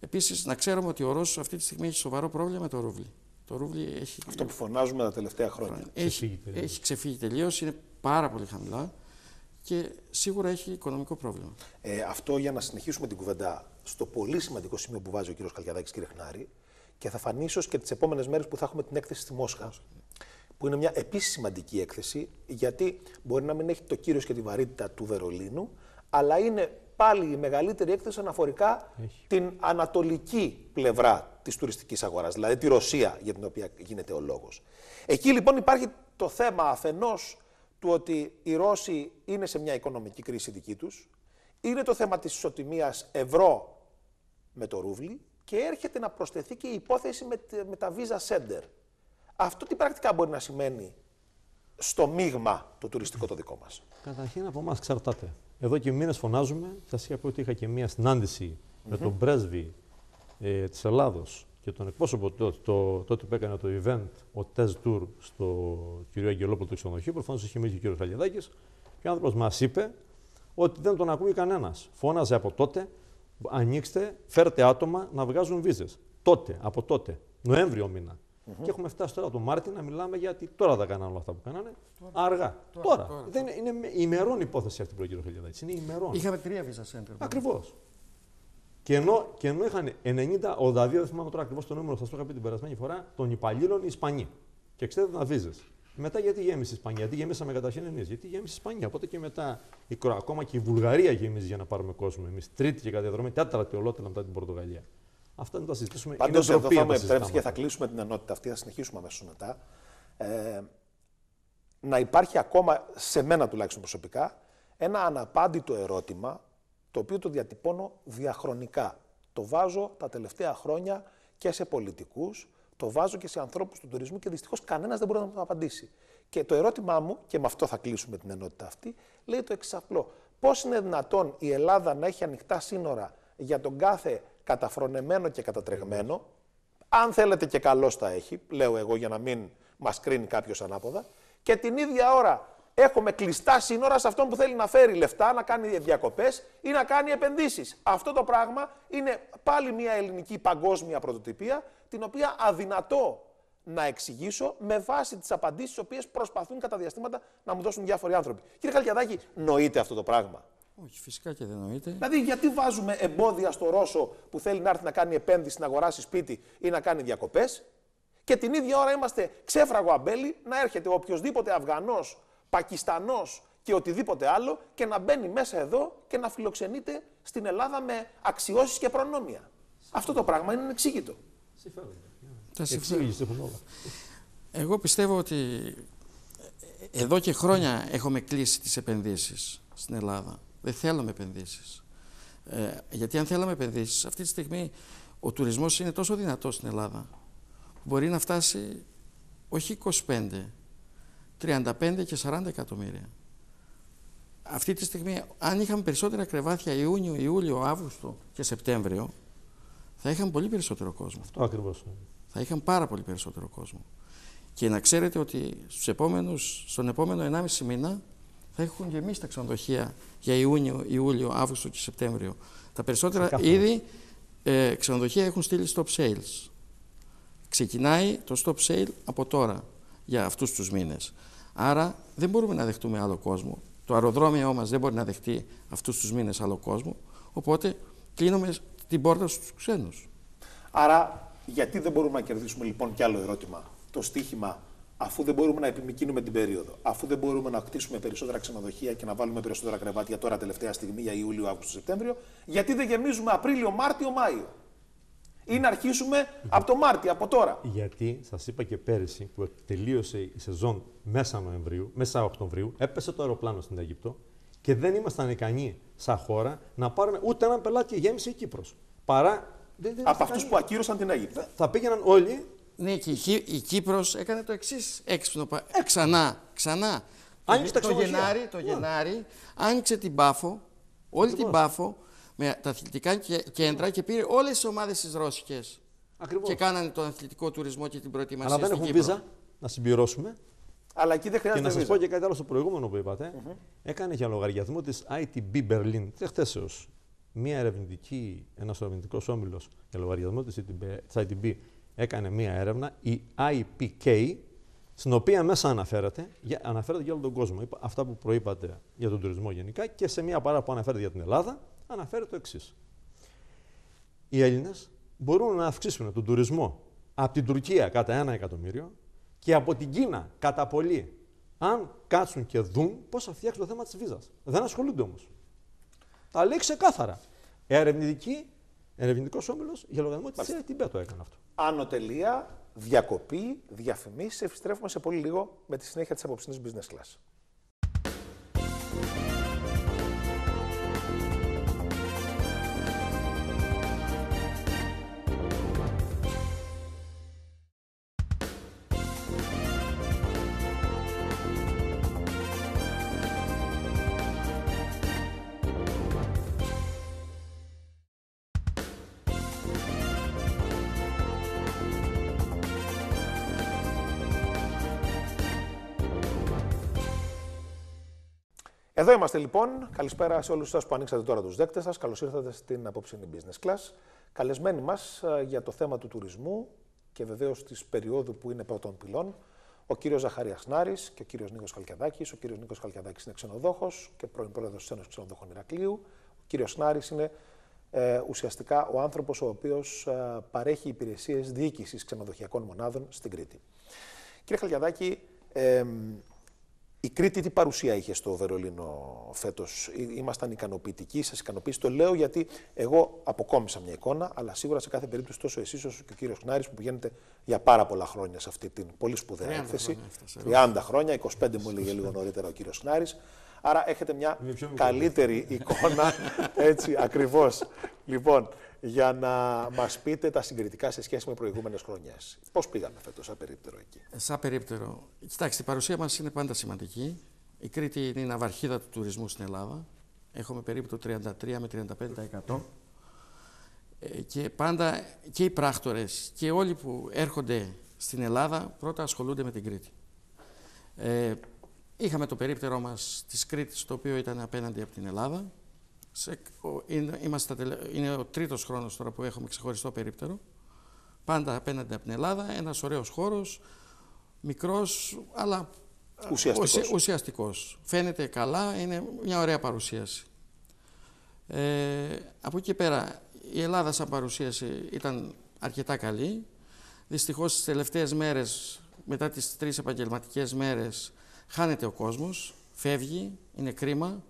Επίσης, να ξέρουμε ότι ο Ρώσος αυτή τη στιγμή έχει σοβαρό πρόβλημα με το ρούβλι. Το ρούβλι έχει... Αυτό που φωνάζουμε τα τελευταία χρόνια. Έχει, έχει ξεφύγει τελείως, είναι πάρα πολύ χαμηλά και σίγουρα έχει οικονομικό πρόβλημα. Ε, αυτό για να συνεχίσουμε την κουβέντα στο πολύ σημαντικό σημείο που βάζει ο κύριος Καλιαδάκη, κύριε Χνάρη, και θα φανεί ίσως και τις επόμενες μέρες που θα έχουμε την έκθεση στη Μόσχα. Που είναι μια επίσης σημαντική έκθεση, γιατί μπορεί να μην έχει το κύριος και τη βαρύτητα του Βερολίνου, αλλά είναι πάλι η μεγαλύτερη έκθεση αναφορικά την ανατολική πλευρά της τουριστικής αγοράς, δηλαδή τη Ρωσία για την οποία γίνεται ο λόγος. Εκεί λοιπόν υπάρχει το θέμα αφενός του ότι οι Ρώσοι είναι σε μια οικονομική κρίση δική τους, είναι το θέμα της ισοτιμίας ευρώ με το ρούβλι και έρχεται να προσθεθεί και η υπόθεση με, με τα Visa Center. Αυτό τι πρακτικά μπορεί να σημαίνει στο μείγμα το τουριστικό το δικό μας; Καταρχήν από εμάς εξαρτάται. Εδώ και μήνες φωνάζουμε. Σας είχα πει ότι είχα και μία συνάντηση με τον πρέσβη ε, της Ελλάδος και τον εκπρόσωπο τότε, το, τότε που έκανε το event, ο Test Tour στο κ. Αγγελόπουλο του ξενοδοχείου. Προφανώς είχε μιλήσει και ο κ. Χαλιαδάκης. Και ο άνθρωπος μας είπε ότι δεν τον ακούει κανένας. Φώναζε από τότε, ανοίξτε, φέρτε άτομα να βγάζουν βίζες. Τότε, από τότε, Νοέμβριο μήνα. Mm -hmm. Και έχουμε φτάσει τώρα τον Μάρτιν να μιλάμε γιατί τώρα τα κάνανε όλα αυτά που κάνανε. Τώρα. Αργά. Τώρα. τώρα. τώρα. Δεν είναι, είναι ημερών υπόθεση αυτή που λέει ο κ. Χαλιαδάκης. Είναι ημερών. Είχαμε τρία visa center. Ακριβώς. Και ενώ, και ενώ είχαν 90, 82, δεν θυμάμαι τώρα ακριβώς το νούμερο, σα το είχα πει την περασμένη φορά, των υπαλλήλων οι Ισπανοί. Και 60 βίζε. Μετά γιατί γέμισε η Ισπανία, γιατί γέμισαμε καταρχήν εμείς, γιατί γέμισε η Ισπανία. Οπότε και μετά η, ακόμα και η Βουλγαρία γέμιζε για να πάρουμε κόσμο. Εμείς τρίτη και καταδρομή, τέταρτη ολότελα μετά την Πορτογαλία. Αυτά δεν τα συζητήσουμε. Πάντως εδώ θα με επιτρέψει και θα κλείσουμε την ενότητα αυτή, θα συνεχίσουμε αμέσως μετά. Ε, να υπάρχει ακόμα, σε μένα τουλάχιστον προσωπικά, ένα αναπάντητο ερώτημα το οποίο το διατυπώνω διαχρονικά. Το βάζω τα τελευταία χρόνια και σε πολιτικούς, το βάζω και σε ανθρώπους του τουρισμού και δυστυχώς κανένας δεν μπορεί να μου απαντήσει. Και το ερώτημά μου, και με αυτό θα κλείσουμε την ενότητα αυτή, λέει το εξαπλό. Πώς είναι δυνατόν η Ελλάδα να έχει ανοιχτά σύνορα για τον κάθε καταφρονεμένο και κατατρεγμένο, αν θέλετε και καλό τα έχει, λέω εγώ για να μην μας κρίνει κάποιος ανάποδα, και την ίδια ώρα έχουμε κλειστά σύνορα σε αυτόν που θέλει να φέρει λεφτά, να κάνει διακοπές ή να κάνει επενδύσεις. Αυτό το πράγμα είναι πάλι μια ελληνική παγκόσμια πρωτοτυπία, την οποία αδυνατό να εξηγήσω με βάση τις απαντήσεις, τις οποίες προσπαθούν κατά διαστήματα να μου δώσουν διάφοροι άνθρωποι. Κύριε Καλκιαδάκη, νοείται αυτό το πράγμα; Όχι, φυσικά και δεν νοείται. Δηλαδή, γιατί βάζουμε εμπόδια στο Ρώσο που θέλει να έρθει να κάνει επένδυση, να αγοράσει σπίτι ή να κάνει διακοπές, και την ίδια ώρα είμαστε ξέφραγο αμπέλι να έρχεται οποιοδήποτε Αφγανός Πακιστανός και οτιδήποτε άλλο και να μπαίνει μέσα εδώ και να φιλοξενείται στην Ελλάδα με αξιώσεις και προνόμια. Αυτό το πράγμα είναι εξήγητο. Εγώ πιστεύω ότι εδώ και χρόνια έχουμε κλείσει τις επενδύσεις στην Ελλάδα. Δεν θέλουμε επενδύσεις. Ε, γιατί αν θέλαμε επενδύσεις, αυτή τη στιγμή ο τουρισμός είναι τόσο δυνατός στην Ελλάδα μπορεί να φτάσει όχι 25, 35 και 40 εκατομμύρια. Αυτή τη στιγμή, αν είχαμε περισσότερα κρεβάτια Ιούνιο, Ιούλιο, Αύγουστο και Σεπτέμβριο, θα είχαμε πολύ περισσότερο κόσμο. Αυτό ακριβώς. Θα είχαμε πάρα πολύ περισσότερο κόσμο. Και να ξέρετε ότι στους επόμενους, στον επόμενο 1,5 μήνα θα έχουν γεμίσει τα ξενοδοχεία για Ιούνιο, Ιούλιο, Αύγουστο και Σεπτέμβριο. Τα περισσότερα ήδη ε, ξενοδοχεία έχουν στείλει stop sales. Ξεκινάει το stop sale από τώρα για αυτούς τους μήνες. Άρα δεν μπορούμε να δεχτούμε άλλο κόσμο. Το αεροδρόμιο μας δεν μπορεί να δεχτεί αυτούς τους μήνες άλλο κόσμο, οπότε κλείνουμε την πόρτα στους ξένους. Άρα γιατί δεν μπορούμε να κερδίσουμε λοιπόν κι άλλο ερώτημα, το στίχημα αφού δεν μπορούμε να επιμηκύνουμε την περίοδο, αφού δεν μπορούμε να κτίσουμε περισσότερα ξενοδοχεία και να βάλουμε περισσότερα κρεβάτια τώρα τελευταία στιγμή για Ιούλιο, Αύγουστο, Σεπτέμβριο, γιατί δεν γεμίζουμε Απρίλιο, Μάρτιο, Μάιο; Ή να αρχίσουμε από το Μάρτιο, από τώρα. Γιατί σας είπα και πέρυσι που τελείωσε η σεζόν μέσα Νοεμβρίου, μέσα Οκτωβρίου, έπεσε το αεροπλάνο στην Αίγυπτο και δεν ήμασταν ικανοί σαν χώρα να πάρουμε ούτε έναν πελάτη και γέμισε η Κύπρος. Παρά. Δεν, δεν από αυτούς που ακύρωσαν την Αίγυπτο. Θα πήγαιναν όλοι. Ναι, και η, η Κύπρος έκανε το εξής έξυπνο. Ε, ξανά, ξανά. Άνοιξε τα το Γενάρη, το Γενάρη, άνοιξε την Πάφο, όλη την Πάφο, με τα αθλητικά κέντρα και πήρε όλες τις ομάδες τι ρώσικες. Και κάνανε τον αθλητικό τουρισμό και την προετοιμασία. Αλλά δεν έχουν βίζα, να συμπληρώσουμε. Αλλά εκεί δεν χρειάζεται Και να σας πω και κάτι άλλο στο προηγούμενο που είπατε. Mm -hmm. Έκανε για λογαριασμό της ITB Berlin, τη χθέσεως, μία ερευνητική, ένας ερευνητικός όμιλος για λογαριασμό της ITB έκανε μία έρευνα, η IPK, στην οποία μέσα αναφέρεται, αναφέρεται για όλο τον κόσμο. Αυτά που προείπατε για τον τουρισμό γενικά και σε μία παρά που αναφέρεται για την Ελλάδα, αναφέρεται το εξής. Οι Έλληνες μπορούν να αυξήσουν τον τουρισμό από την Τουρκία κατά ένα εκατομμύριο και από την Κίνα κατά πολύ. Αν κάτσουν και δουν πώς θα φτιάξουν το θέμα της βίζας. Δεν ασχολούνται όμως. Τα λέει ξεκάθαρα. Ερευνητική, ερευνητικός όμιλος για λογαριασμό της ΕΕ το έκανε αυτό. Άνω τελεία, διακοπή, διαφημίσεις. Επιστρέφουμε σε πολύ λίγο με τη συνέχεια της απόψινή business class. Εδώ είμαστε λοιπόν. Καλησπέρα σε όλους εσά που ανοίξατε τώρα τους δέκτες σας. Καλώς ήρθατε στην απόψινή Business Class. Καλεσμένοι μας για το θέμα του τουρισμού και βεβαίως της περίοδου που είναι πρώτων πυλών, ο κύριος Ζαχαρίας Νάρης και ο κύριος Νίκος Χαλκιαδάκης. Ο κύριος Νίκος Χαλκιαδάκης είναι ξενοδόχος και πρώην πρόεδρος της Ένωσης Ξενοδόχων Ηρακλείου. Ο κύριος Νάρης είναι ε, ουσιαστικά ο άνθρωπος ο οποίος ε, παρέχει υπηρεσίες διοίκησης ξενοδοχειακών μονάδων στην Κρήτη. Κύριε Χαλκιαδάκη, ε, η Κρήτη τι παρουσία είχε στο Βερολίνο φέτος, ήμασταν ικανοποιητικοί, σας ικανοποίησε. Το λέω γιατί εγώ αποκόμισα μια εικόνα, αλλά σίγουρα σε κάθε περίπτωση τόσο εσείς όσο και ο κύριος Χνάρη που πηγαίνετε για πάρα πολλά χρόνια σε αυτή την πολύ σπουδαία έκθεση. 30 χρόνια, 25 μου έλεγε λίγο νωρίτερα ο κύριος Χνάρη. Άρα έχετε μια καλύτερη εικόνα. Έτσι, ακριβώς. Λοιπόν, για να μας πείτε τα συγκριτικά σε σχέση με προηγούμενες χρονιές. Πώς πήγαμε φέτος, σαν περίπτερο εκεί; Σαν περίπτερο. Κοιτάξτε, η παρουσία μας είναι πάντα σημαντική. Η Κρήτη είναι η ναυαρχίδα του τουρισμού στην Ελλάδα. Έχουμε περίπου το 33 με 35%. Ε, και πάντα και οι πράκτορες και όλοι που έρχονται στην Ελλάδα πρώτα ασχολούνται με την Κρήτη. Ε, είχαμε το περίπτερό μας της Κρήτης το οποίο ήταν απέναντι από την Ελλάδα σε, είναι, είμαστε, είναι ο τρίτος χρόνος τώρα που έχουμε ξεχωριστό περίπτερο. Πάντα απέναντι από την Ελλάδα, ένας ωραίος χώρος, μικρός, αλλά ουσιαστικός. ουσιαστικός. Φαίνεται καλά, είναι μια ωραία παρουσίαση. Ε, από εκεί πέρα, η Ελλάδα σαν παρουσίαση ήταν αρκετά καλή. Δυστυχώς τις τελευταίες μέρες, μετά τις τρεις επαγγελματικές μέρες, χάνεται ο κόσμος, φεύγει, είναι κρίμα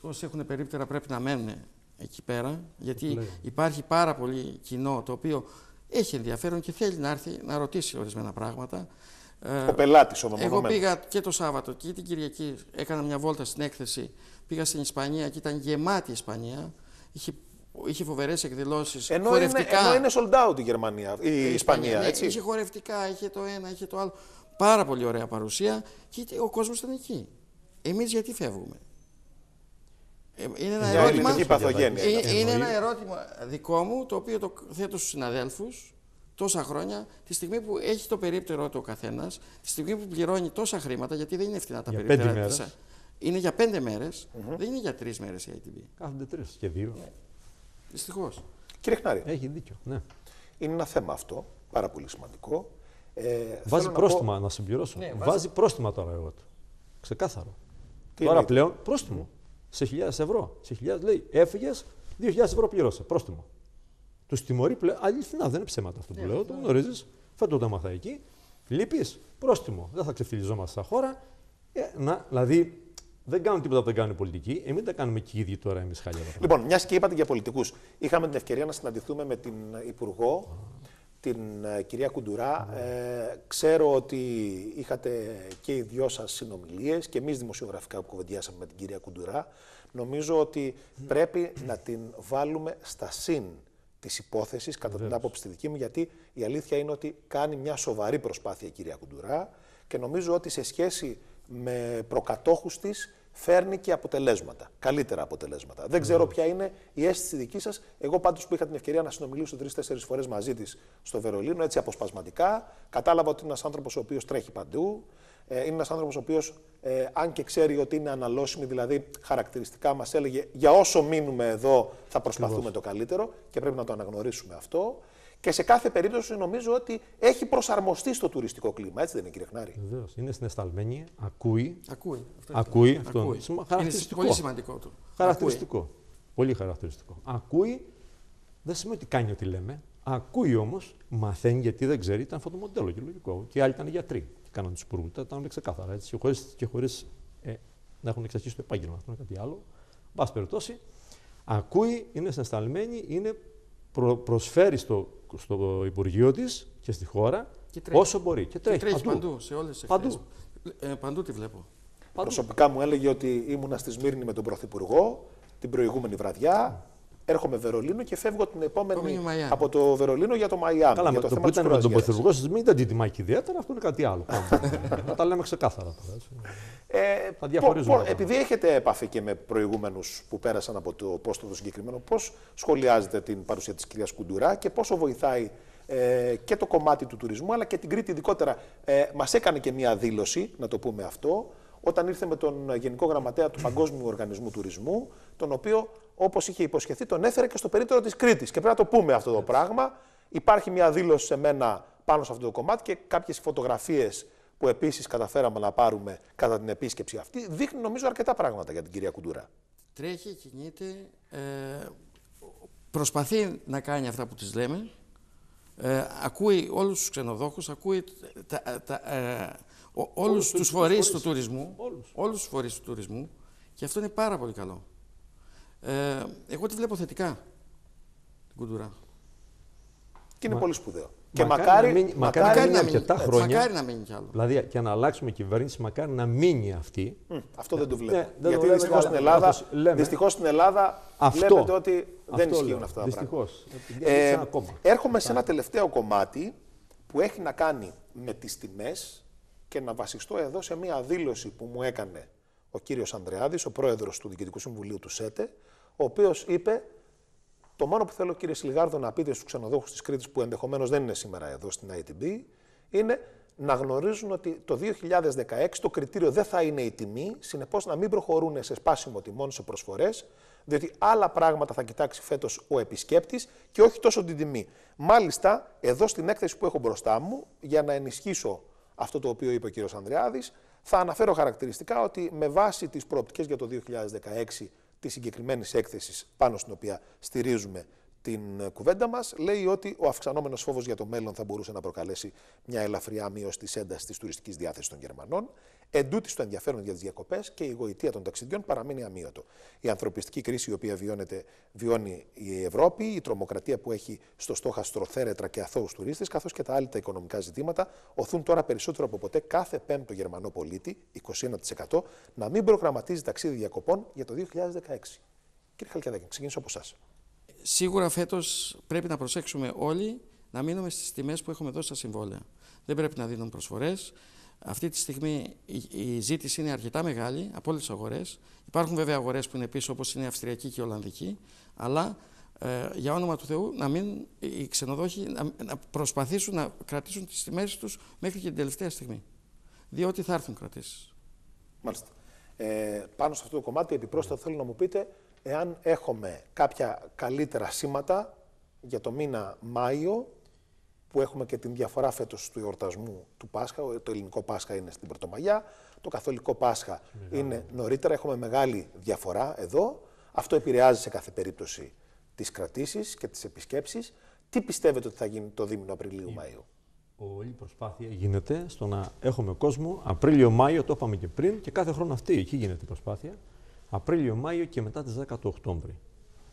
όσοι έχουν περίπτερα πρέπει να μένουν εκεί πέρα, γιατί υπάρχει πάρα πολύ κοινό το οποίο έχει ενδιαφέρον και θέλει να έρθει να ρωτήσει ορισμένα πράγματα. Ο πελάτης ο Εγώ πήγα και το Σάββατο και την Κυριακή, έκανα μια βόλτα στην έκθεση. Πήγα στην Ισπανία και ήταν γεμάτη η Ισπανία. Είχε, είχε φοβερές εκδηλώσεις. Ενώ, χορευτικά. είναι, ενώ είναι sold out η Γερμανία, η, η Ισπανία. Ναι, έτσι. Είχε χορευτικά, είχε το ένα, είχε το άλλο. Πάρα πολύ ωραία παρουσία και ο κόσμος ήταν εκεί. Εμείς γιατί φεύγουμε; Ε, είναι ένα, ερώτημα, είναι, είναι ένα ερώτημα δικό μου, το οποίο το θέτω στους συναδέλφους τόσα χρόνια, τη στιγμή που έχει το περίπτερό του ο καθένας, τη στιγμή που πληρώνει τόσα χρήματα, γιατί δεν είναι φθηνά τα περίπτερα. Είναι για πέντε μέρες, δεν είναι για τρεις μέρες η ITV. Κάθονται τρεις και δύο. Ναι. Δυστυχώς. Κύριε Χνάρη. Έχει δίκιο. Ναι. Είναι ένα θέμα αυτό, πάρα πολύ σημαντικό. Ε, βάζει πρόστιμα, να, πω... να συμπληρώσω. Ναι, βάζει... βάζει πρόστιμα τώρα εγώ του. Ξεκάθαρο. Τι τώρα πλέον πρόστιμο σε χιλιάδες ευρώ. Σε χιλιάδες λέει, έφυγες, 2.000 ευρώ πληρώσε. Πρόστιμο. Τους τιμωρεί πλέον. Αληθινά, δεν είναι ψέματα αυτό που ναι, λέω. Το γνωρίζεις. Φέτο το έμαθα εκεί. Λείπει, πρόστιμο. Δεν θα ξεφυλιζόμαστε στα χώρα. Ε, να, δηλαδή, δεν κάνουν τίποτα που δεν κάνουν οι πολιτικοί. Εμεί δεν τα κάνουμε και οι ίδιοι τώρα εμείς χάλια. Λοιπόν, μιας και είπατε για πολιτικούς, είχαμε την ευκαιρία να συναντηθούμε με την Υπουργό, την ε, κυρία Κουντουρά. Ε, ξέρω ότι είχατε και οι δυο σας συνομιλίες και εμείς δημοσιογραφικά που κουβεντιάσαμε με την κυρία Κουντουρά. Νομίζω ότι πρέπει να την βάλουμε στα συν της υπόθεσης, κατά την άποψη τη δική μου, γιατί η αλήθεια είναι ότι κάνει μια σοβαρή προσπάθεια η κυρία Κουντουρά και νομίζω ότι σε σχέση με προκατόχους της φέρνει και αποτελέσματα. Καλύτερα αποτελέσματα. Δεν ξέρω ποια είναι η αίσθηση δική σας. Εγώ πάντως που είχα την ευκαιρία να συνομιλήσω τρει-τέσσερι φορές μαζί της στο Βερολίνο, έτσι αποσπασματικά, κατάλαβα ότι είναι ένας άνθρωπος ο οποίος τρέχει παντού. Ε, είναι ένας άνθρωπος ο οποίος, ε, αν και ξέρει ότι είναι αναλώσιμη, δηλαδή χαρακτηριστικά μας έλεγε για όσο μείνουμε εδώ θα προσπαθούμε το καλύτερο και πρέπει να το αναγνωρίσουμε αυτό. Και σε κάθε περίπτωση νομίζω ότι έχει προσαρμοστεί στο τουριστικό κλίμα. Έτσι δεν είναι, κύριε Χνάρη; Βεβαίως. Είναι συναισθαλμένη, ακούει. Ακούει. Αυτό Ακούει. αυτό. Αυτό Ακούει. είναι χαρακτηριστικό. Είναι πολύ σημαντικό του. Χαρακτηριστικό. Πολύ χαρακτηριστικό. Ακούει, δεν σημαίνει ότι κάνει ό,τι λέμε. Ακούει όμως, μαθαίνει γιατί δεν ξέρει, ήταν φωτομοντέλο και λογικό. Και οι άλλοι ήταν γιατροί. Κάναν τους υπουργού, ήταν όλα ξεκάθαρα. Έτσι, και χωρί και χωρίς, ε, να έχουν εξασχίσει το επάγγελμα. Αυτό είναι κάτι άλλο. Μπα περιπτώσει, ακούει, είναι συναισθαλμένη, είναι προ, προσφέρει στο, στο Υπουργείο της και στη χώρα Και τρέχει. όσο μπορεί. Και τρέχει, Και τρέχει παντού. παντού, σε όλες τις Παντού. Ε, παντού τη βλέπω. Παντού. Προσωπικά μου έλεγε ότι ήμουνα στη Σμύρνη με τον Πρωθυπουργό την προηγούμενη βραδιά. Έρχομαι Βερολίνο και φεύγω την επόμενη Επόμενη Μαϊάμι. από το Βερολίνο για το Μαϊάμι. Καλά, για με το το θέμα που της ήταν με τον κρουαζιέρας. Πρωθυπουργός σα, μην τα τιμάει και ιδιαίτερα, αυτό είναι κάτι άλλο. να τα λέμε ξεκάθαρα τώρα. έτσι. Ε, Θα πο- διαφορίζουμε πο- τα επειδή έχετε επαφή και με προηγούμενους που πέρασαν από το πόστο το συγκεκριμένο, πώς σχολιάζετε την παρουσία της κυρίας Κουντουρά και πόσο βοηθάει ε, και το κομμάτι του τουρισμού, αλλά και την Κρήτη ειδικότερα. Ε, Μας έκανε και μία δήλωση, να το πούμε αυτό, όταν ήρθε με τον Γενικό Γραμματέα του Παγκόσμιου Οργανισμού Τουρισμού, τον οποίο, όπως είχε υποσχεθεί, τον έφερε και στο περίπτερο της Κρήτης. Και πρέπει να το πούμε αυτό το πράγμα. Υπάρχει μία δήλωση σε μένα πάνω σε αυτό το κομμάτι και κάποιες φωτογραφίες που επίσης καταφέραμε να πάρουμε κατά την επίσκεψη αυτή, δείχνει νομίζω αρκετά πράγματα για την κυρία Κουντουρά. Τρέχει, κινείται, ε, προσπαθεί να κάνει αυτά που της λέμε, ε, ακούει όλους τους ξενοδόχους, ακούει τα, τα, ε, ο- όλους τους φορείς του τουρισμού, Όλους. όλους τους φορείς του τουρισμού και αυτό είναι πάρα πολύ καλό. Ε, εγώ τη βλέπω θετικά, την κουντουρά. Και είναι Μα- πολύ σπουδαίο. Και μακάρι μακάρι, να μείνει- μακάρι μακάρι να μείνει μείνει, αρκετά έτσι, χρόνια. μακάρι να μείνει κι άλλο. Δηλαδή, και να αλλάξουμε κυβέρνηση, μακάρι να μείνει αυτή. Μ, αυτό δεν το βλέπω. Ναι, δεν το Γιατί λέμε, δυστυχώς αλλά στην Ελλάδα, όπως λέμε. δυστυχώς στην Ελλάδα Αυτό. βλέπετε ότι δεν Αυτό ισχύουν λέω. αυτά τα πράγματα. Δυστυχώς. Ε, ένα κόμμα. έρχομαι σε ένα τελευταίο κομμάτι που έχει να κάνει με τις τιμές και να βασιστώ εδώ σε μια δήλωση που μου έκανε ο κύριος Ανδρεάδης, ο πρόεδρος του Διοικητικού Συμβουλίου του ΣΕΤΕ, ο οποίος είπε το μόνο που θέλω κύριε Σιλγάρδο να πείτε στους ξενοδόχους της Κρήτης που ενδεχομένως δεν είναι σήμερα εδώ στην ITB είναι να γνωρίζουν ότι το 2016 το κριτήριο δεν θα είναι η τιμή, συνεπώς να μην προχωρούν σε σπάσιμο τιμών σε προσφορές, διότι άλλα πράγματα θα κοιτάξει φέτος ο επισκέπτης και όχι τόσο την τιμή. Μάλιστα, εδώ στην έκθεση που έχω μπροστά μου, για να ενισχύσω αυτό το οποίο είπε ο κύριος Ανδρεάδης, θα αναφέρω χαρακτηριστικά ότι με βάση τις προοπτικές για το 2016 της συγκεκριμένης έκθεσης πάνω στην οποία στηρίζουμε την ε, κουβέντα μας, λέει ότι ο αυξανόμενος φόβος για το μέλλον θα μπορούσε να προκαλέσει μια ελαφριά μείωση της έντασης της τουριστικής διάθεσης των Γερμανών. Εν τούτης, το ενδιαφέρον για τις διακοπές και η γοητεία των ταξιδιών παραμένει αμύωτο. Η ανθρωπιστική κρίση η οποία βιώνεται, βιώνει η Ευρώπη, η τρομοκρατία που έχει στο στόχαστρο θέρετρα και αθώους τουρίστες, καθώς και τα άλλα τα οικονομικά ζητήματα, οθούν τώρα περισσότερο από ποτέ κάθε πέμπτο Γερμανό πολίτη, 21%, να μην προγραμματίζει ταξίδι διακοπών για το 2016. Κύριε Χαλκιαδάκη, ξεκινήσω από εσάς. Σίγουρα φέτος πρέπει να προσέξουμε όλοι να μείνουμε στις τιμές που έχουμε δώσει στα συμβόλαια. Δεν πρέπει να δίνουν προσφορές. Αυτή τη στιγμή η, η ζήτηση είναι αρκετά μεγάλη από όλες τις αγορές. Υπάρχουν βέβαια αγορές που είναι πίσω όπως είναι η Αυστριακή και η Ολλανδική, αλλά ε, για όνομα του Θεού να μην, οι ξενοδόχοι να, να προσπαθήσουν να κρατήσουν τις τιμές τους μέχρι και την τελευταία στιγμή. Διότι θα έρθουν κρατήσεις. Μάλιστα. Ε, πάνω σε αυτό το κομμάτι, επιπρόσθετα θέλω να μου πείτε εάν έχουμε κάποια καλύτερα σήματα για το μήνα Μάιο, που έχουμε και την διαφορά φέτος του εορτασμού του Πάσχα. Το ελληνικό Πάσχα είναι στην Πρωτομαγιά, το καθολικό Πάσχα είναι νωρίτερα. Έχουμε μεγάλη διαφορά εδώ. Αυτό επηρεάζει σε κάθε περίπτωση τις κρατήσεις και τις επισκέψεις. Τι πιστεύετε ότι θα γίνει το δίμηνο Απριλίου-Μαΐου. όλη η προσπάθεια γίνεται στο να έχουμε κόσμο Απρίλιο-Μάιο, το είπαμε και πριν, και κάθε χρόνο αυτή εκεί γίνεται η προσπάθεια. Απρίλιο-Μάιο και μετά τις 10 του Οκτώβρη.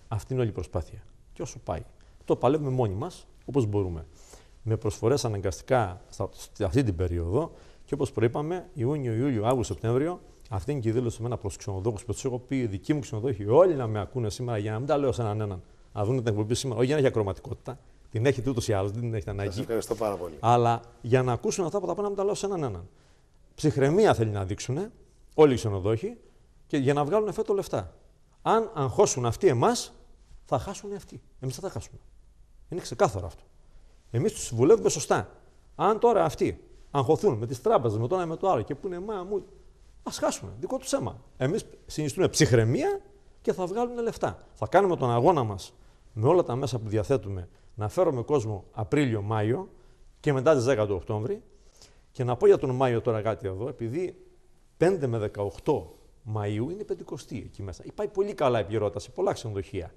Αυτή είναι όλη η προσπάθεια. Και όσο πάει. Το παλεύουμε μόνοι μας, όπως μπορούμε. Με προσφορές αναγκαστικά σε αυτή την περίοδο και όπως προείπαμε, Ιούνιο, Ιούλιο, Αύγουστο, Σεπτέμβριο, αυτή είναι και η δήλωση με ένα προς τους ξενοδόχους που τους έχω πει: Οι δικοί μου ξενοδόχοι, όλοι να με ακούνε σήμερα για να μην τα λέω σε έναν έναν. Να δουν την εκπομπή σήμερα, όχι για να έχει ακροματικότητα, την έχετε ούτω ή άλλω, δεν την έχετε ανάγκη. Σας ευχαριστώ πάρα πολύ. Αλλά για να ακούσουν αυτά που θα πάνε να τα λέω σε έναν έναν. Ψυχραιμία θέλει να δείξουν όλοι οι ξενοδόχοι και για να βγάλουν φέτο λεφτά. Αν αγχώσουν αυτοί εμάς, θα χάσουν αυτοί. Εμείς θα τα χάσουμε. Είναι ξεκάθαρο αυτό. Εμείς τους συμβουλεύουμε σωστά. Αν τώρα αυτοί αγχωθούν με τις τράπεζες, με το ένα με το άλλο και πούνε Μα μου, ας χάσουν. Δικό τους αίμα. Εμείς συνιστούμε ψυχραιμία και θα βγάλουν λεφτά. Θα κάνουμε τον αγώνα μας με όλα τα μέσα που διαθέτουμε να φέρουμε κόσμο Απρίλιο-Μάιο και μετά τις 10 του Οκτώβρη και να πω για τον Μάιο τώρα κάτι εδώ, επειδή 5 με 18 Μαΐου είναι πεντηκοστή εκεί μέσα. Υπάρχει πολύ καλά επιρρότα σε πολλά ξενοδοχεία.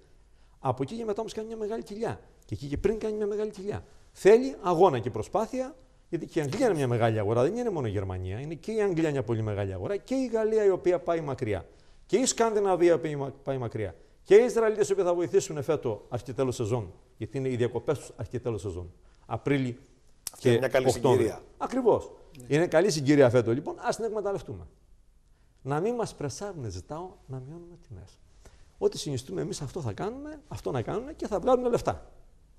Από εκεί και μετά όμως κάνει μια μεγάλη κοιλιά. Και εκεί και πριν κάνει μια μεγάλη κοιλιά. Θέλει αγώνα και προσπάθεια, γιατί και η Αγγλία είναι μια μεγάλη αγορά, δεν είναι μόνο η Γερμανία. Είναι και η Αγγλία μια πολύ μεγάλη αγορά και η Γαλλία η οποία πάει μακριά. Και η Σκανδιναβία που πάει μακριά. Και οι Ισραηλίτες οι οποίοι θα βοηθήσουν φέτο αρχή τέλος σεζόν. Γιατί είναι οι διακοπές τους αρχή τέλος σεζόν. Απρίλη και είναι μια καλή Οκτώβρη. συγκυρία. Ακριβώς. Είναι καλή συγκυρία φέτο λοιπόν. Α την εκμεταλλευτούμε. Να μην μας πρεσάρουν, ζητάω, να μειώνουμε τιμέ. Ό,τι συνιστούμε εμείς αυτό θα κάνουμε, αυτό να κάνουμε και θα βγάλουμε λεφτά.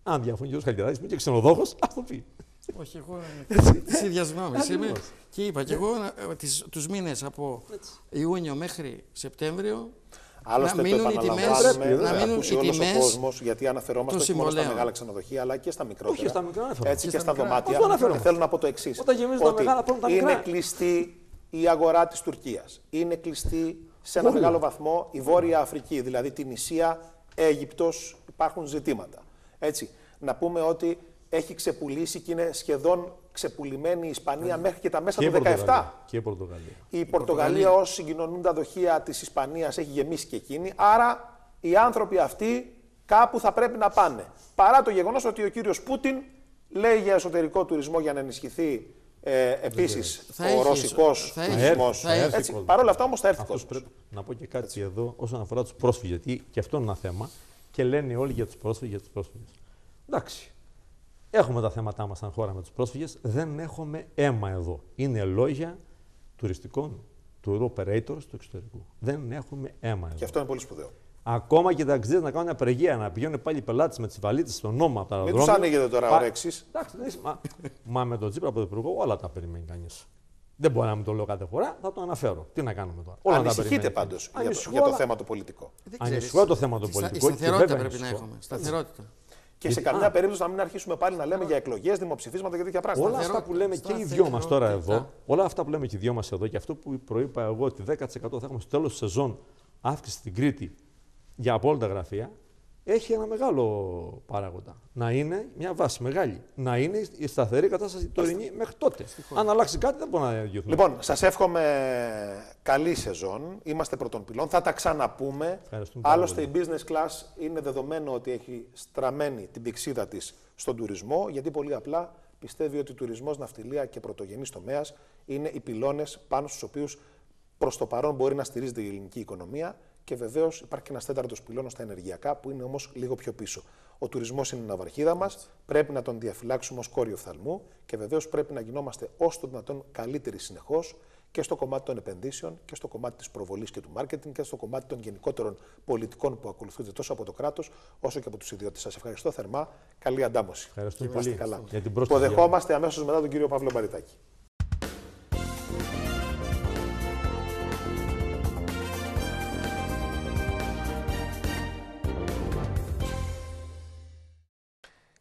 Αν διαφωνεί ο κ. Χαλκιδάκη, μην και ξενοδόχος, ας το πει. Όχι, εγώ τη ίδια γνώμη είμαι. Και είπα και εγώ τους μήνες από Ιούνιο μέχρι Σεπτέμβριο Άλλωστε, να μείνουν οι τιμές, να μείνουν ακούσει οι όλος ο τιμές κόσμος, γιατί αναφερόμαστε όχι μόνο στα συμβολέων. μεγάλα ξενοδοχεία, αλλά και στα μικρότερα. Όχι, στα μικρά αναφέρομαι. Έτσι και, Και στα στα μικρά. δωμάτια. Αυτό αναφέρομαι. Και θέλω να πω το εξής. Όταν γεμίζουν τα μεγάλα, παίρνουν τα είναι μικρά. κλειστή η αγορά της Τουρκίας. Είναι κλειστή σε ένα Όλα. μεγάλο βαθμό η Βόρεια Αφρική, δηλαδή την Ισία, Αίγυπτος, υπάρχουν ζητήματα. Έτσι, να πούμε ότι έχει ξεπουλήσει και είναι σχεδόν ξεπουλημένη η Ισπανία μέχρι και τα μέσα Και η του 17. Πορτογαλία. Και η Πορτογαλία. Η Πορτογαλία, όσοι συγκοινωνούν τα δοχεία της Ισπανίας, έχει γεμίσει και εκείνη. Άρα οι άνθρωποι αυτοί κάπου θα πρέπει να πάνε. Παρά το γεγονός ότι ο κύριος Πούτιν λέει για εσωτερικό τουρισμό για να ενισχυθεί ε, επίσης Θα ο έχει ρωσικός εσω- θα έχει- τουρισμό. θα έχει Έτσι, κόσμος. Παρ' όλα αυτά όμως θα έρθει Αυτός κόσμος. πρέπει να πω και κάτι εδώ όσον αφορά τους πρόσφυγες. Γιατί και αυτό είναι ένα θέμα και λένε όλοι για τους πρόσφυγες. Για τους πρόσφυγες. Εντάξει. Έχουμε τα θέματά μας σαν χώρα με τους πρόσφυγες. Δεν έχουμε αίμα εδώ. Είναι λόγια τουριστικών tour operators του εξωτερικού. Δεν έχουμε αίμα εδώ. Και αυτό είναι πολύ σπουδαίο. Ακόμα και ταξιδίε να κάνουν απεργία, να πηγαίνουν πάλι οι πελάτες με τις βαλίτσες στον νόμο από τα Μην αεροδρόμια. του άνοιγετε τώρα Πα- ορέξει. Εντάξει, δεν είσαι- μα, μα με τον Τσίπρα από τον Υπουργό όλα τα περιμένει κανείς. Δεν μπορεί να μην το λέω κάθε φορά, θα το αναφέρω. Τι να κάνουμε τώρα. Όλα τα Ανησυχείτε περιμένει πάντως κανείς. για, το- Ανησυχώ, για το αλλά θέμα το πολιτικό. Δεν Ανησυχώ ξέρεις. το θέμα το Η στα- πολιτικό Η και σταθερότητα βέβαια πρέπει να ανησυχώ. έχουμε. Σταθερότητα. Και σε Γιατί- καμιά α. περίπτωση να μην αρχίσουμε πάλι να λέμε για εκλογές, δημοψηφίσματα και τέτοια πράγματα. Όλα αυτά που λέμε και οι δυο μας τώρα εδώ, όλα αυτά που λέμε και οι δυο μας εδώ και αυτό που προείπα εγώ ότι 10% θα έχουμε στο τέλος της σεζόν αύξηση στην Κρήτη για από όλα τα γραφεία, έχει ένα μεγάλο παράγοντα. Να είναι μια βάση μεγάλη. Να είναι η σταθερή κατάσταση τωρινή μέχρι τότε. Αν αλλάξει κάτι δεν μπορούμε να διωθούμε. Λοιπόν, σας εύχομαι καλή σεζόν. Είμαστε πρώτων πυλών. Θα τα ξαναπούμε. Ευχαριστούμε πάρα Άλλωστε, η business class είναι δεδομένο ότι έχει στραμμένη την πηξίδα της στον τουρισμό, γιατί πολύ απλά πιστεύει ότι τουρισμός, ναυτιλία και πρωτογενής τομέας είναι οι πυλώνες πάνω στους οποίους προς το παρόν μπορεί να στηρίζεται η ελληνική οικονομία. Και βεβαίως υπάρχει και ένας τέταρτος πυλώνα στα ενεργειακά, που είναι όμως λίγο πιο πίσω. Ο τουρισμός είναι η ναυαρχίδα μας, πρέπει να τον διαφυλάξουμε ως κόριο φθαλμού και βεβαίως πρέπει να γινόμαστε όσο το δυνατόν καλύτεροι συνεχώς και στο κομμάτι των επενδύσεων και στο κομμάτι της προβολής και του μάρκετινγκ και στο κομμάτι των γενικότερων πολιτικών που ακολουθούνται τόσο από το κράτος όσο και από τους ιδιώτες. Σας ευχαριστώ θερμά. Καλή αντάμωση. Ευχαριστούμε Είμαστε πολύ καλά. για την πρόσκληση. Υποδεχόμαστε αμέσως μετά τον κύριο Παύλο Μπαριτάκη.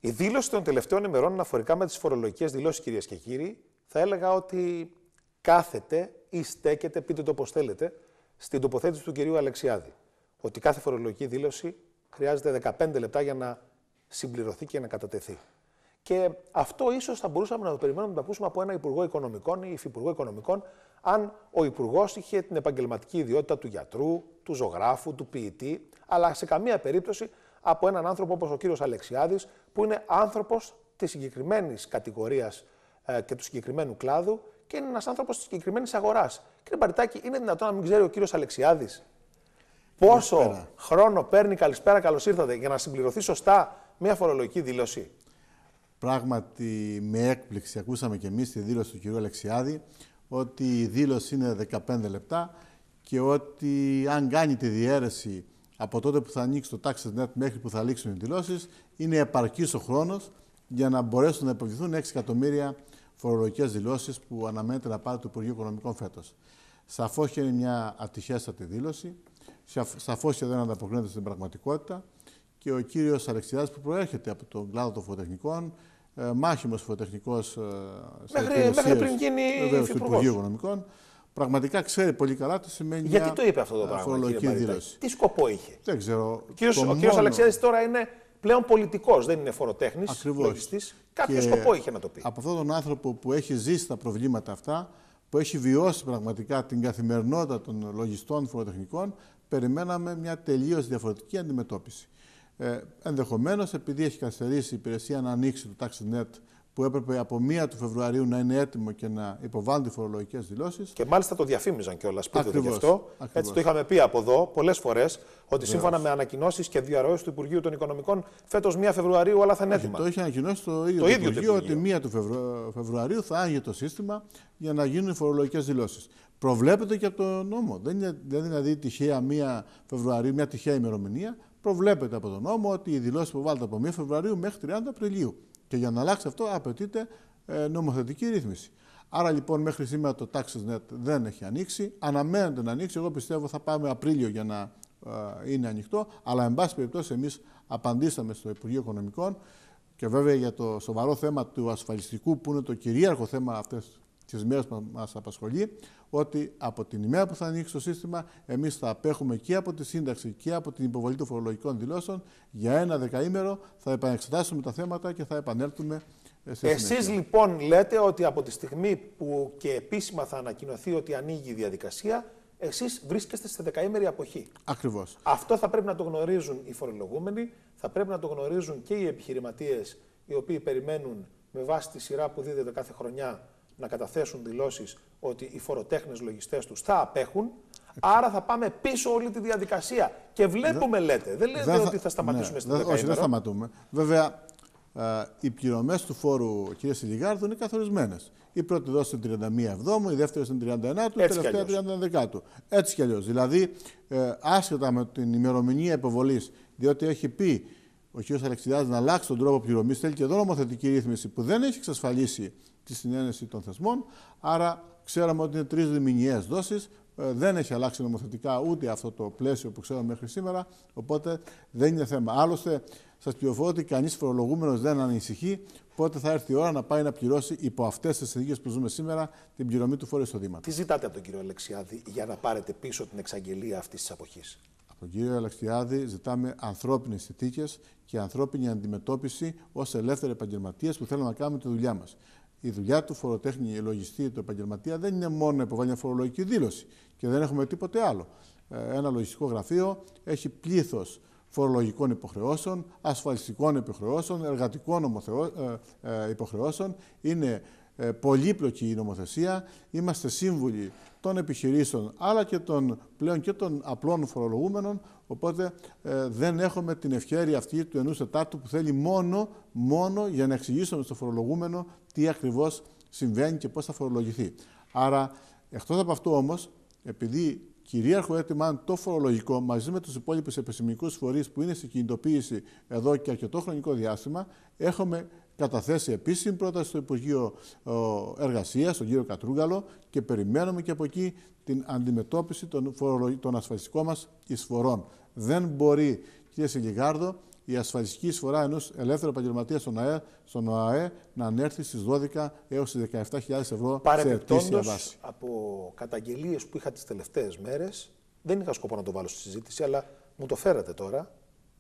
Η δήλωση των τελευταίων ημερών αναφορικά με τις φορολογικές δηλώσεις, κυρίες και κύριοι, θα έλεγα ότι κάθεται ή στέκεται, πείτε το όπως θέλετε, στην τοποθέτηση του κυρίου Αλεξιάδη. Ότι κάθε φορολογική δήλωση χρειάζεται 15 λεπτά για να συμπληρωθεί και να κατατεθεί. Και αυτό ίσως θα μπορούσαμε να το περιμένουμε να το ακούσουμε από ένα Υπουργό Οικονομικών ή Υφυπουργό Οικονομικών, αν ο Υπουργός είχε την επαγγελματική ιδιότητα του γιατρού, του ζωγράφου, του ποιητή, αλλά σε καμία περίπτωση από έναν άνθρωπο όπως ο κύριος Αλεξιάδης, που είναι άνθρωπος της συγκεκριμένης κατηγορίας ε, και του συγκεκριμένου κλάδου και είναι ένας άνθρωπος της συγκεκριμένης αγοράς. Κύριε Μπαριτάκη, είναι δυνατόν να μην ξέρει ο κύριος Αλεξιάδης πόσο Καλησπέρα. χρόνο παίρνει, καλησπέρα, καλώς ήρθατε, για να συμπληρωθεί σωστά μια φορολογική δήλωση. Πράγματι, με έκπληξη ακούσαμε και εμείς τη δήλωση του κ. Αλεξιάδη ότι η δήλωση είναι 15 λεπτά και ότι αν κάνει τη διαίρεση από τότε που θα ανοίξει το Taxes.net μέχρι που θα λήξουν οι δηλώσεις, είναι επαρκής ο χρόνος για να μπορέσουν να υποβληθούν 6 εκατομμύρια φορολογικές δηλώσεις που αναμένεται να πάρει το Υπουργείο Οικονομικών φέτος. Σαφώς και είναι μια ατυχέστατη δήλωση, σαφώς και δεν ανταποκρίνεται στην πραγματικότητα και ο κύριος Αλεξιάδης που προέρχεται από τον κλάδο των φωτεχνικών, ε, μάχημος φωτεχνικός ε, σε Μέχρι- υπηρεσίες, μέχρι πριν γίνει βεβαίως, του υφυπουργός. Υπουργείου Οικονομικών, πραγματικά ξέρει πολύ καλά τι σημαίνει Γιατί μια το είπε αυτό το ε, πράγμα, φορολογική κύριε Μπαριτάκη; δήλωση. Τι σκοπό είχε; Δεν ξέρω. Ο κύριος, το ο κύριος μόνο- Αλεξιάδης τώρα είναι πλέον πολιτικός, δεν είναι φοροτέχνης, Ακριβώς. λογιστής. Κάποιο Και σκοπό είχε να το πει. Από αυτόν τον άνθρωπο που έχει ζήσει τα προβλήματα αυτά, που έχει βιώσει πραγματικά την καθημερινότητα των λογιστών φοροτεχνικών, περιμέναμε μια τελείως διαφορετική αντιμετώπιση. Ε, Ενδεχομένως, επειδή έχει καθυστερήσει η υπηρεσία να ανοίξει το TaxNet, που έπρεπε από 1 του Φεβρουαρίου να είναι έτοιμο και να υποβάλουν φορολογικές δηλώσεις. Και μάλιστα το διαφήμιζαν κιόλας. Πείτε το γι' Ακριβώς, αυτό. ακριβώς. Έτσι το είχαμε πει από εδώ πολλές φορές ότι σύμφωνα με ανακοινώσεις και διαρροές του Υπουργείου των Οικονομικών, φέτος 1 Φεβρουαρίου όλα θα είναι έτοιμα. Το είχε ανακοινώσει το ίδιο Το το, ίδιο το Υπουργείο Υπουργείο. ότι 1 του Φεβρου- Φεβρουαρίου θα άγγε το σύστημα για να γίνουν οι φορολογικές δηλώσεις. Προβλέπεται και από το νόμο. Δεν είναι, δεν είναι δηλαδή τυχαία 1 Φεβρουαρίου, μια τυχαία ημερομηνία. Προβλέπεται από τον νόμο ότι οι δηλώσεις που βάλετε από 1 Φεβρουαρίου μέχρι 30 Απριλίου. Και για να αλλάξει αυτό απαιτείται ε, νομοθετική ρύθμιση. Άρα λοιπόν μέχρι σήμερα το Taxes.net δεν έχει ανοίξει. Αναμένεται να ανοίξει. Εγώ πιστεύω θα πάμε Απρίλιο για να ε, είναι ανοιχτό. Αλλά εν πάση περιπτώσει εμείς απαντήσαμε στο Υπουργείο Οικονομικών και βέβαια για το σοβαρό θέμα του ασφαλιστικού που είναι το κυρίαρχο θέμα αυτές τις μέρες που μας απασχολεί ότι από την ημέρα που θα ανοίξει το σύστημα εμείς θα απέχουμε και από τη σύνταξη και από την υποβολή των φορολογικών δηλώσεων για ένα δεκαήμερο θα επανεξετάσουμε τα θέματα και θα επανέλθουμε ε, σε Εσείς συνέχεια. λοιπόν λέτε ότι από τη στιγμή που και επίσημα θα ανακοινωθεί ότι ανοίγει η διαδικασία, εσείς βρίσκεστε σε δεκαήμερη αποχή. Ακριβώς. Αυτό θα πρέπει να το γνωρίζουν οι φορολογούμενοι, θα πρέπει να το γνωρίζουν και οι επιχειρηματίες οι οποίοι περιμένουν με βάση τη σειρά που δίδεται κάθε χρονιά να καταθέσουν δηλώσεις ότι οι φοροτέχνες λογιστές τους θα απέχουν. Άρα θα πάμε πίσω όλη τη διαδικασία. Και βλέπουμε, λέτε. Δεν λέτε Δεν ότι θα σταματήσουμε ναι, στην δεν- Όχι, δεν δεκαήμερο. σταματούμε. Βέβαια, ε, οι πληρωμές του φόρου, κύριε Σιλιγάρδου, είναι καθορισμένες. Η πρώτη δόση είναι 31 Εβδόμου, η δεύτερη είναι 39 του, η Έτσι κι τελευταία 30 Δεκάτου. Έτσι κι αλλιώς. Δηλαδή, ε, άσχετα με την ημερομηνία υποβολής, διότι έχει πει ο κ. Αλεξιδάδης να αλλάξει τον τρόπο πληρωμής, θέλει και εδώ νομοθετική ρύθμιση που δεν έχει εξασφαλίσει τη συνένεση των θεσμών. Άρα, ξέραμε ότι είναι τρεις διμηνιαίες δόσεις. Ε, δεν έχει αλλάξει νομοθετικά ούτε αυτό το πλαίσιο που ξέραμε μέχρι σήμερα. Οπότε δεν είναι θέμα. Άλλωστε, σας πληροφορώ ότι κανείς φορολογούμενος δεν ανησυχεί πότε θα έρθει η ώρα να πάει να πληρώσει υπό αυτές τις συνθήκες που ζούμε σήμερα την πληρωμή του φόρου εισοδήματος. Τι ζητάτε από τον κύριο Αλεξιάδη για να πάρετε πίσω την εξαγγελία αυτής της αποχής; Από τον κύριο Αλεξιάδη ζητάμε ανθρώπινες συνθήκες και ανθρώπινη αντιμετώπιση ως ελεύθεροι επαγγελματίες που θέλουμε να κάνουμε τη δουλειά μας. Η δουλειά του φοροτέχνη, λογιστή, του επαγγελματία δεν είναι μόνο να υποβάλει μια φορολογική δήλωση και δεν έχουμε τίποτε άλλο. Ε, Ένα λογιστικό γραφείο έχει πλήθος φορολογικών υποχρεώσεων, ασφαλιστικών υποχρεώσεων, εργατικών ομοθεώ- ε, ε, υποχρεώσεων. Είναι ε, πολύπλοκη η νομοθεσία. Είμαστε σύμβουλοι των επιχειρήσεων αλλά και των πλέον και των απλών φορολογούμενων. Οπότε ε, δεν έχουμε την ευχαίρεια αυτή του ενός ετάτου που θέλει μόνο, μόνο για να εξηγήσουμε στο φορολογούμενο τι ακριβώς συμβαίνει και πώς θα φορολογηθεί. Άρα, εκτός από αυτό όμως, επειδή κυρίαρχο αίτημα είναι το φορολογικό μαζί με τους υπόλοιπους επιστημονικούς φορείς που είναι σε κινητοποίηση εδώ και αρκετό χρονικό διάστημα, έχουμε καταθέσει επίσημη πρόταση στο Υπουργείο Εργασίας, στον κύριο Κατρούγκαλο και περιμένουμε και από εκεί την αντιμετώπιση των, φορολογ... των ασφαλιστικών μας εισφορών. Δεν μπορεί, κύριε Σιλιγάρδο, η ασφαλιστική εισφορά ενός ελεύθερου επαγγελματία στον ΑΕ, στον ΟΑΕ να ανέρθει στις 12 έως τις 17.000 ευρώ σε ετήσια Παρεπιπτόντω, βάση. από καταγγελίες που είχα τις τελευταίες μέρες, δεν είχα σκοπό να το βάλω στη συζήτηση, αλλά μου το φέρατε τώρα.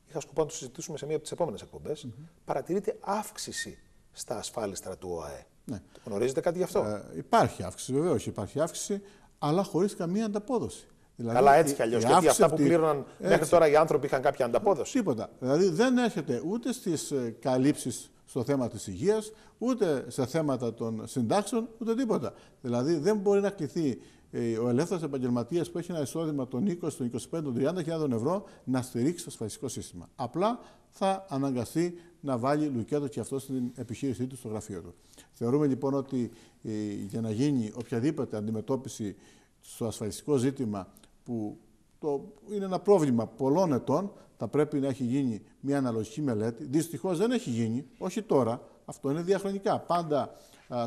Είχα σκοπό να το συζητήσουμε σε μία από τις επόμενες εκπομπές. Παρατηρείται αύξηση στα ασφάλιστρα του ΟΑΕ. Ναι. Το γνωρίζετε κάτι γι' αυτό; Ε, υπάρχει αύξηση, βεβαίως υπάρχει αύξηση, αλλά χωρίς καμία ανταπόδοση. Δηλαδή, Καλά, έτσι η- κι αλλιώς. η Γιατί αύξηση αυτά που αυτή- πλήρωναν μέχρι έτσι. τώρα οι άνθρωποι είχαν κάποια ανταπόδοση. Τίποτα. Δηλαδή δεν έρχεται ούτε στις καλύψεις στο θέμα της υγείας, ούτε σε θέματα των συντάξεων, ούτε τίποτα. Δηλαδή δεν μπορεί να κληθεί ε, ο ελεύθερος επαγγελματίας που έχει ένα εισόδημα των 20, των 25, των 30 ευρώ να στηρίξει το ασφαλιστικό σύστημα. Απλά θα αναγκαστεί να βάλει λουκέτο και αυτό στην επιχείρησή του, στο γραφείο του. Θεωρούμε λοιπόν ότι ε, για να γίνει οποιαδήποτε αντιμετώπιση στο ασφαλιστικό ζήτημα που το, είναι ένα πρόβλημα πολλών ετών, θα πρέπει να έχει γίνει μια αναλογική μελέτη. Δυστυχώς δεν έχει γίνει, όχι τώρα, αυτό είναι διαχρονικά. Πάντα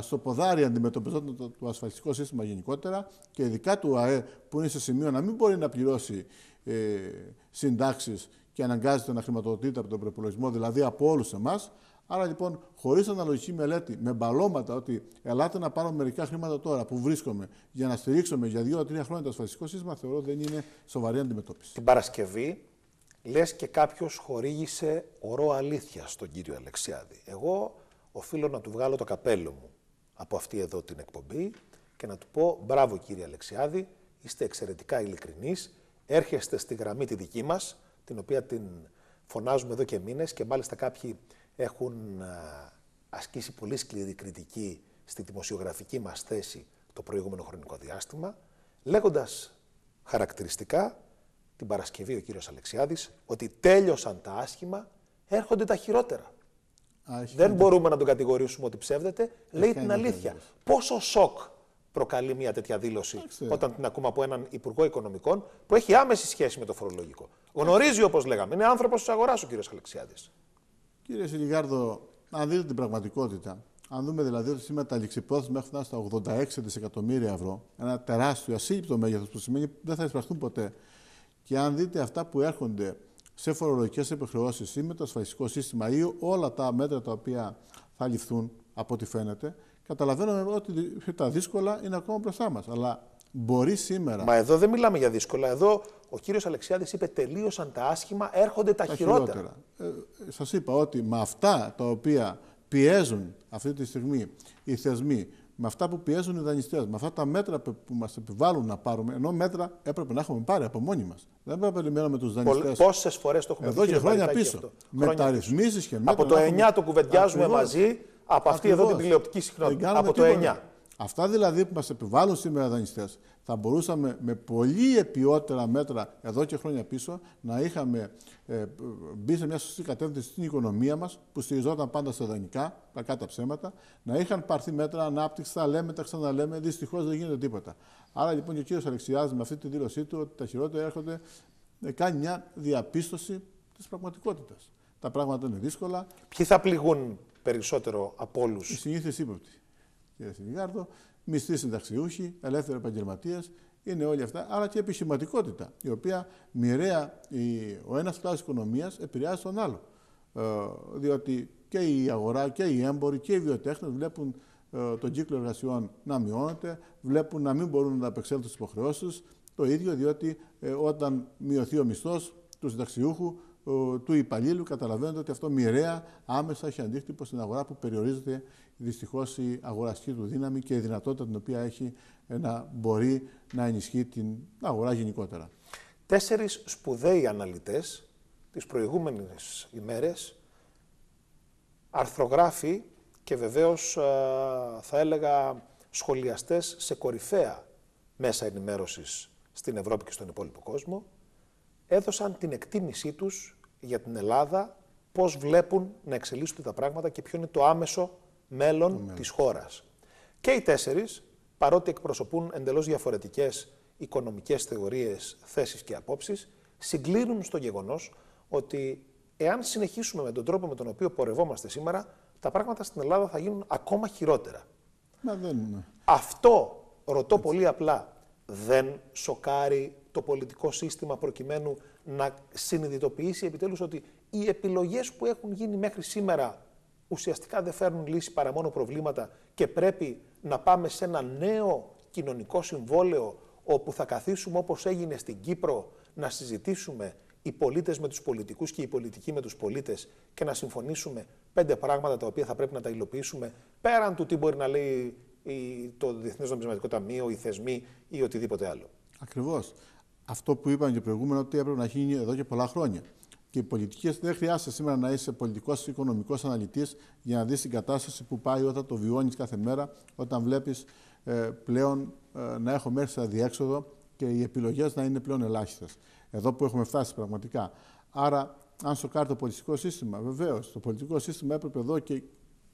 στο ποδάρι αντιμετωπιζόταν το, το ασφαλιστικό σύστημα γενικότερα και ειδικά του ΑΕ που είναι σε σημείο να μην μπορεί να πληρώσει ε, συντάξεις και αναγκάζεται να χρηματοδοτείται από τον προπολογισμό, δηλαδή από όλους εμάς. Άρα λοιπόν, χωρίς αναλογική μελέτη, με μπαλώματα ότι ελάτε να πάρουμε μερικά χρήματα τώρα που βρίσκομαι για να στηρίξουμε για δύο-τρία χρόνια το ασφαλιστικό σύστημα, θεωρώ δεν είναι σοβαρή αντιμετώπιση. Την Παρασκευή, λες και κάποιος χορήγησε ορό αλήθεια στον κύριο Αλεξιάδη. Εγώ οφείλω να του βγάλω το καπέλο μου από αυτή εδώ την εκπομπή και να του πω μπράβο κύριε Αλεξιάδη, είστε εξαιρετικά ειλικρινείς, έρχεστε στη γραμμή τη δική μας, την οποία την φωνάζουμε εδώ και μήνες και μάλιστα κάποιοι έχουν ασκήσει πολύ σκληρή κριτική στη δημοσιογραφική μας θέση το προηγούμενο χρονικό διάστημα, λέγοντας χαρακτηριστικά την Παρασκευή ο κύριος Αλεξιάδης ότι τέλειωσαν τα άσχημα, έρχονται τα χειρότερα. Δεν μπορούμε να τον κατηγορήσουμε ότι ψεύδεται. Λέει την αλήθεια. Πόσο σοκ προκαλεί μια τέτοια δήλωση όταν την ακούμε από έναν Υπουργό Οικονομικών που έχει άμεση σχέση με το φορολογικό. Γνωρίζει, όπως λέγαμε, είναι άνθρωπος της αγοράς ο κύριος Αλεξιάδης. Κύριε Σιλιγάρδο, αν δείτε την πραγματικότητα, αν δούμε δηλαδή ότι σήμερα τα ληξιπρόθεσμα έχουν φτάσει στα 86 δισεκατομμύρια ευρώ, ένα τεράστιο ασύλληπτο μέγεθος που σημαίνει δεν θα εισπραχθούν ποτέ. Και αν δείτε αυτά που έρχονται σε φορολογικές επιχρεώσεις ή με το ασφαλιστικό σύστημα ή όλα τα μέτρα τα οποία θα ληφθούν από ό,τι φαίνεται, καταλαβαίνουμε ότι τα δύσκολα είναι ακόμα μπροστά μας. Αλλά μπορεί σήμερα. Μα εδώ δεν μιλάμε για δύσκολα. Εδώ ο κύριος Αλεξιάδης είπε τελείωσαν τα άσχημα, έρχονται τα, τα χειρότερα. χειρότερα. Ε, Σας είπα ότι με αυτά τα οποία πιέζουν αυτή τη στιγμή οι θεσμοί με αυτά που πιέζουν οι δανειστές, με αυτά τα μέτρα που μας επιβάλλουν να πάρουμε, ενώ μέτρα έπρεπε να έχουμε πάρει από μόνοι μας. Δεν έπρεπε να περιμένουμε τους δανειστές. Πόσες φορές το έχουμε πει. Εδώ και χρόνια πίσω. Μεταρρυθμίσει και μέτρα. Από το 9 το κουβεντιάζουμε μαζί, από αυτή εδώ την τηλεοπτική συχνότητα. Από το 9. Αυτά δηλαδή που μας επιβάλλουν σήμερα οι δανειστές, θα μπορούσαμε με πολύ επιότερα μέτρα εδώ και χρόνια πίσω να είχαμε ε, μπει σε μια σωστή κατεύθυνση στην οικονομία μας, που στηριζόταν πάντα στα δανεικά, τα κάτω ψέματα, να είχαν πάρθει μέτρα ανάπτυξης, τα λέμε, τα ξαναλέμε. Δυστυχώς δεν γίνεται τίποτα. Άρα λοιπόν και ο κύριος Αλεξιάδης με αυτή τη δήλωσή του ότι τα χειρότερα έρχονται, ε, κάνει μια διαπίστωση της πραγματικότητας. Τα πράγματα είναι δύσκολα. Ποιοι θα πληγούν περισσότερο από όλους, Οι συνήθειε ύποπτοι κύριε Σινιγάρδο, μισθοί συνταξιούχοι, ελεύθεροι επαγγελματίες, είναι όλοι αυτά, αλλά και επιχειρηματικότητα, η οποία μοιραία ο ένας κλάδος οικονομίας επηρεάζει τον άλλο. Ε, διότι και η αγορά και οι έμποροι και οι βιοτέχνες βλέπουν ε, τον κύκλο εργασιών να μειώνεται, βλέπουν να μην μπορούν να απεξέλθουν στις υποχρεώσεις Το ίδιο διότι ε, όταν μειωθεί ο μισθός του συνταξιούχου, του υπαλλήλου, καταλαβαίνετε ότι αυτό μοιραία άμεσα έχει αντίκτυπο στην αγορά που περιορίζεται δυστυχώς η αγοραστική του δύναμη και η δυνατότητα την οποία έχει να μπορεί να ενισχύει την αγορά γενικότερα. Τέσσερις σπουδαίοι αναλυτές τις προηγούμενες ημέρες, αρθρογράφοι και βεβαίως θα έλεγα σχολιαστές σε κορυφαία μέσα ενημέρωσης στην Ευρώπη και στον υπόλοιπο κόσμο, έδωσαν την εκτίμησή τους για την Ελλάδα, πώς βλέπουν να εξελίσσονται τα πράγματα και ποιο είναι το άμεσο μέλλον της χώρας. Και οι τέσσερις, παρότι εκπροσωπούν εντελώς διαφορετικές οικονομικές θεωρίες, θέσεις και απόψεις, συγκλίνουν στο γεγονός ότι εάν συνεχίσουμε με τον τρόπο με τον οποίο πορευόμαστε σήμερα, τα πράγματα στην Ελλάδα θα γίνουν ακόμα χειρότερα. Μα δεν είναι. Αυτό, ρωτώ πολύ απλά, δεν σοκάρει το πολιτικό σύστημα προκειμένου να συνειδητοποιήσει επιτέλους ότι οι επιλογές που έχουν γίνει μέχρι σήμερα ουσιαστικά δεν φέρνουν λύση παρά μόνο προβλήματα και πρέπει να πάμε σε ένα νέο κοινωνικό συμβόλαιο όπου θα καθίσουμε όπως έγινε στην Κύπρο να συζητήσουμε οι πολίτες με τους πολιτικούς και οι πολιτικοί με τους πολίτες και να συμφωνήσουμε πέντε πράγματα τα οποία θα πρέπει να τα υλοποιήσουμε πέραν του τι μπορεί να λέει το Διεθνές Νομισματικό Ταμείο, οι θεσμοί ή οτιδήποτε άλλο. Ακριβώς. Αυτό που είπαμε και προηγούμενα ότι έπρεπε να γίνει εδώ και πολλά χρόνια. Και οι πολιτικές δεν χρειάζεται σήμερα να είσαι πολιτικός ή οικονομικός αναλυτής για να δεις την κατάσταση που πάει όταν το βιώνεις κάθε μέρα, όταν βλέπεις ε, πλέον ε, να έχω μέχρι σε διέξοδο και οι επιλογές να είναι πλέον ελάχιστες. Εδώ που έχουμε φτάσει πραγματικά. Άρα, αν σοκάρει το πολιτικό σύστημα, βεβαίως, το πολιτικό σύστημα έπρεπε εδώ και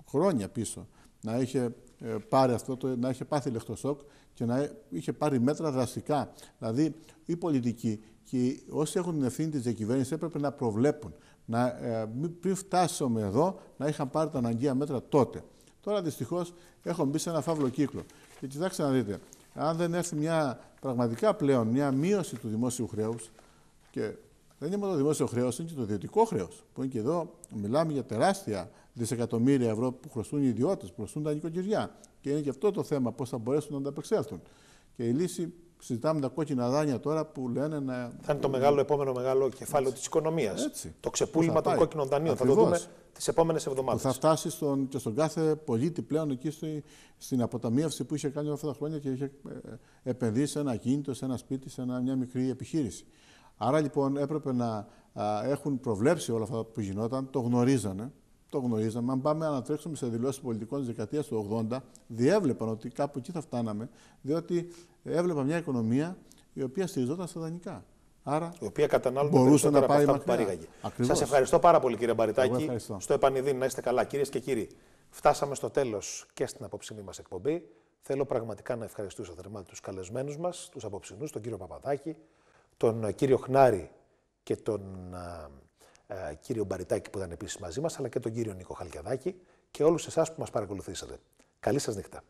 χρόνια πίσω να είχε ε, πάρει αυτό, το, να είχε πάθει ηλεκτροσόκ και να είχε πάρει μέτρα δραστικά. Δηλαδή, οι πολιτικοί και όσοι έχουν την ευθύνη της διακυβέρνησης έπρεπε να προβλέπουν. Να, ε, πριν φτάσουμε εδώ, να είχαν πάρει τα αναγκαία μέτρα τότε. Τώρα δυστυχώς έχουμε μπει σε ένα φαύλο κύκλο. Και κοιτάξτε να δείτε, αν δεν έρθει μια πραγματικά πλέον μια μείωση του δημόσιου χρέους, και δεν είναι μόνο το δημόσιο χρέος, είναι και το ιδιωτικό χρέος. Που είναι και εδώ, μιλάμε για τεράστια δισεκατομμύρια ευρώ που χρωστούν οι ιδιώτες, που χρωστούν τα νοικοκυριά. Και είναι και αυτό το θέμα, πώς θα μπορέσουν να ανταπεξέλθουν. Και η λύση συζητάμε τα κόκκινα δάνεια τώρα που λένε να. Θα είναι το μεγάλο επόμενο μεγάλο κεφάλαιο της οικονομίας. Το ξεπούλημα των κόκκινων δανείων. Θα το δούμε τις επόμενες εβδομάδες. Θα φτάσει στον, και στον κάθε πολίτη πλέον εκεί στη, στην αποταμίευση που είχε κάνει όλα αυτά τα χρόνια και είχε ε, επενδύσει σε ένα κίνητο, σε ένα σπίτι, σε ένα, μια μικρή επιχείρηση. Άρα λοιπόν έπρεπε να α, έχουν προβλέψει όλα αυτά που γινόταν, το γνωρίζανε. Το γνωρίζαμε. Αν πάμε να τρέξουμε σε δηλώσεις πολιτικών της δεκαετίας του 80, διέβλεπαν ότι κάπου εκεί θα φτάναμε, διότι έβλεπα μια οικονομία η οποία στηριζόταν στα δανεικά. Άρα, η οποία κατανάλωνε μπορούσε να πάει από αυτά που Σας ευχαριστώ πάρα πολύ, κύριε Μπαριτάκη. Στο επανειδήν να είστε καλά, κυρίες και κύριοι. Φτάσαμε στο τέλος και στην απόψινή μας εκπομπή. Θέλω πραγματικά να ευχαριστήσω θερμά τους καλεσμένους μας, τους απόψινούς, τον κύριο Παπαδάκη, τον κύριο Χνάρη και τον α, α, κύριο Μπαριτάκη που ήταν επίσης μαζί μας, αλλά και τον κύριο Νίκο Χαλκιαδάκη και όλους εσάς που μας παρακολουθήσατε. Καλή σας νύχτα.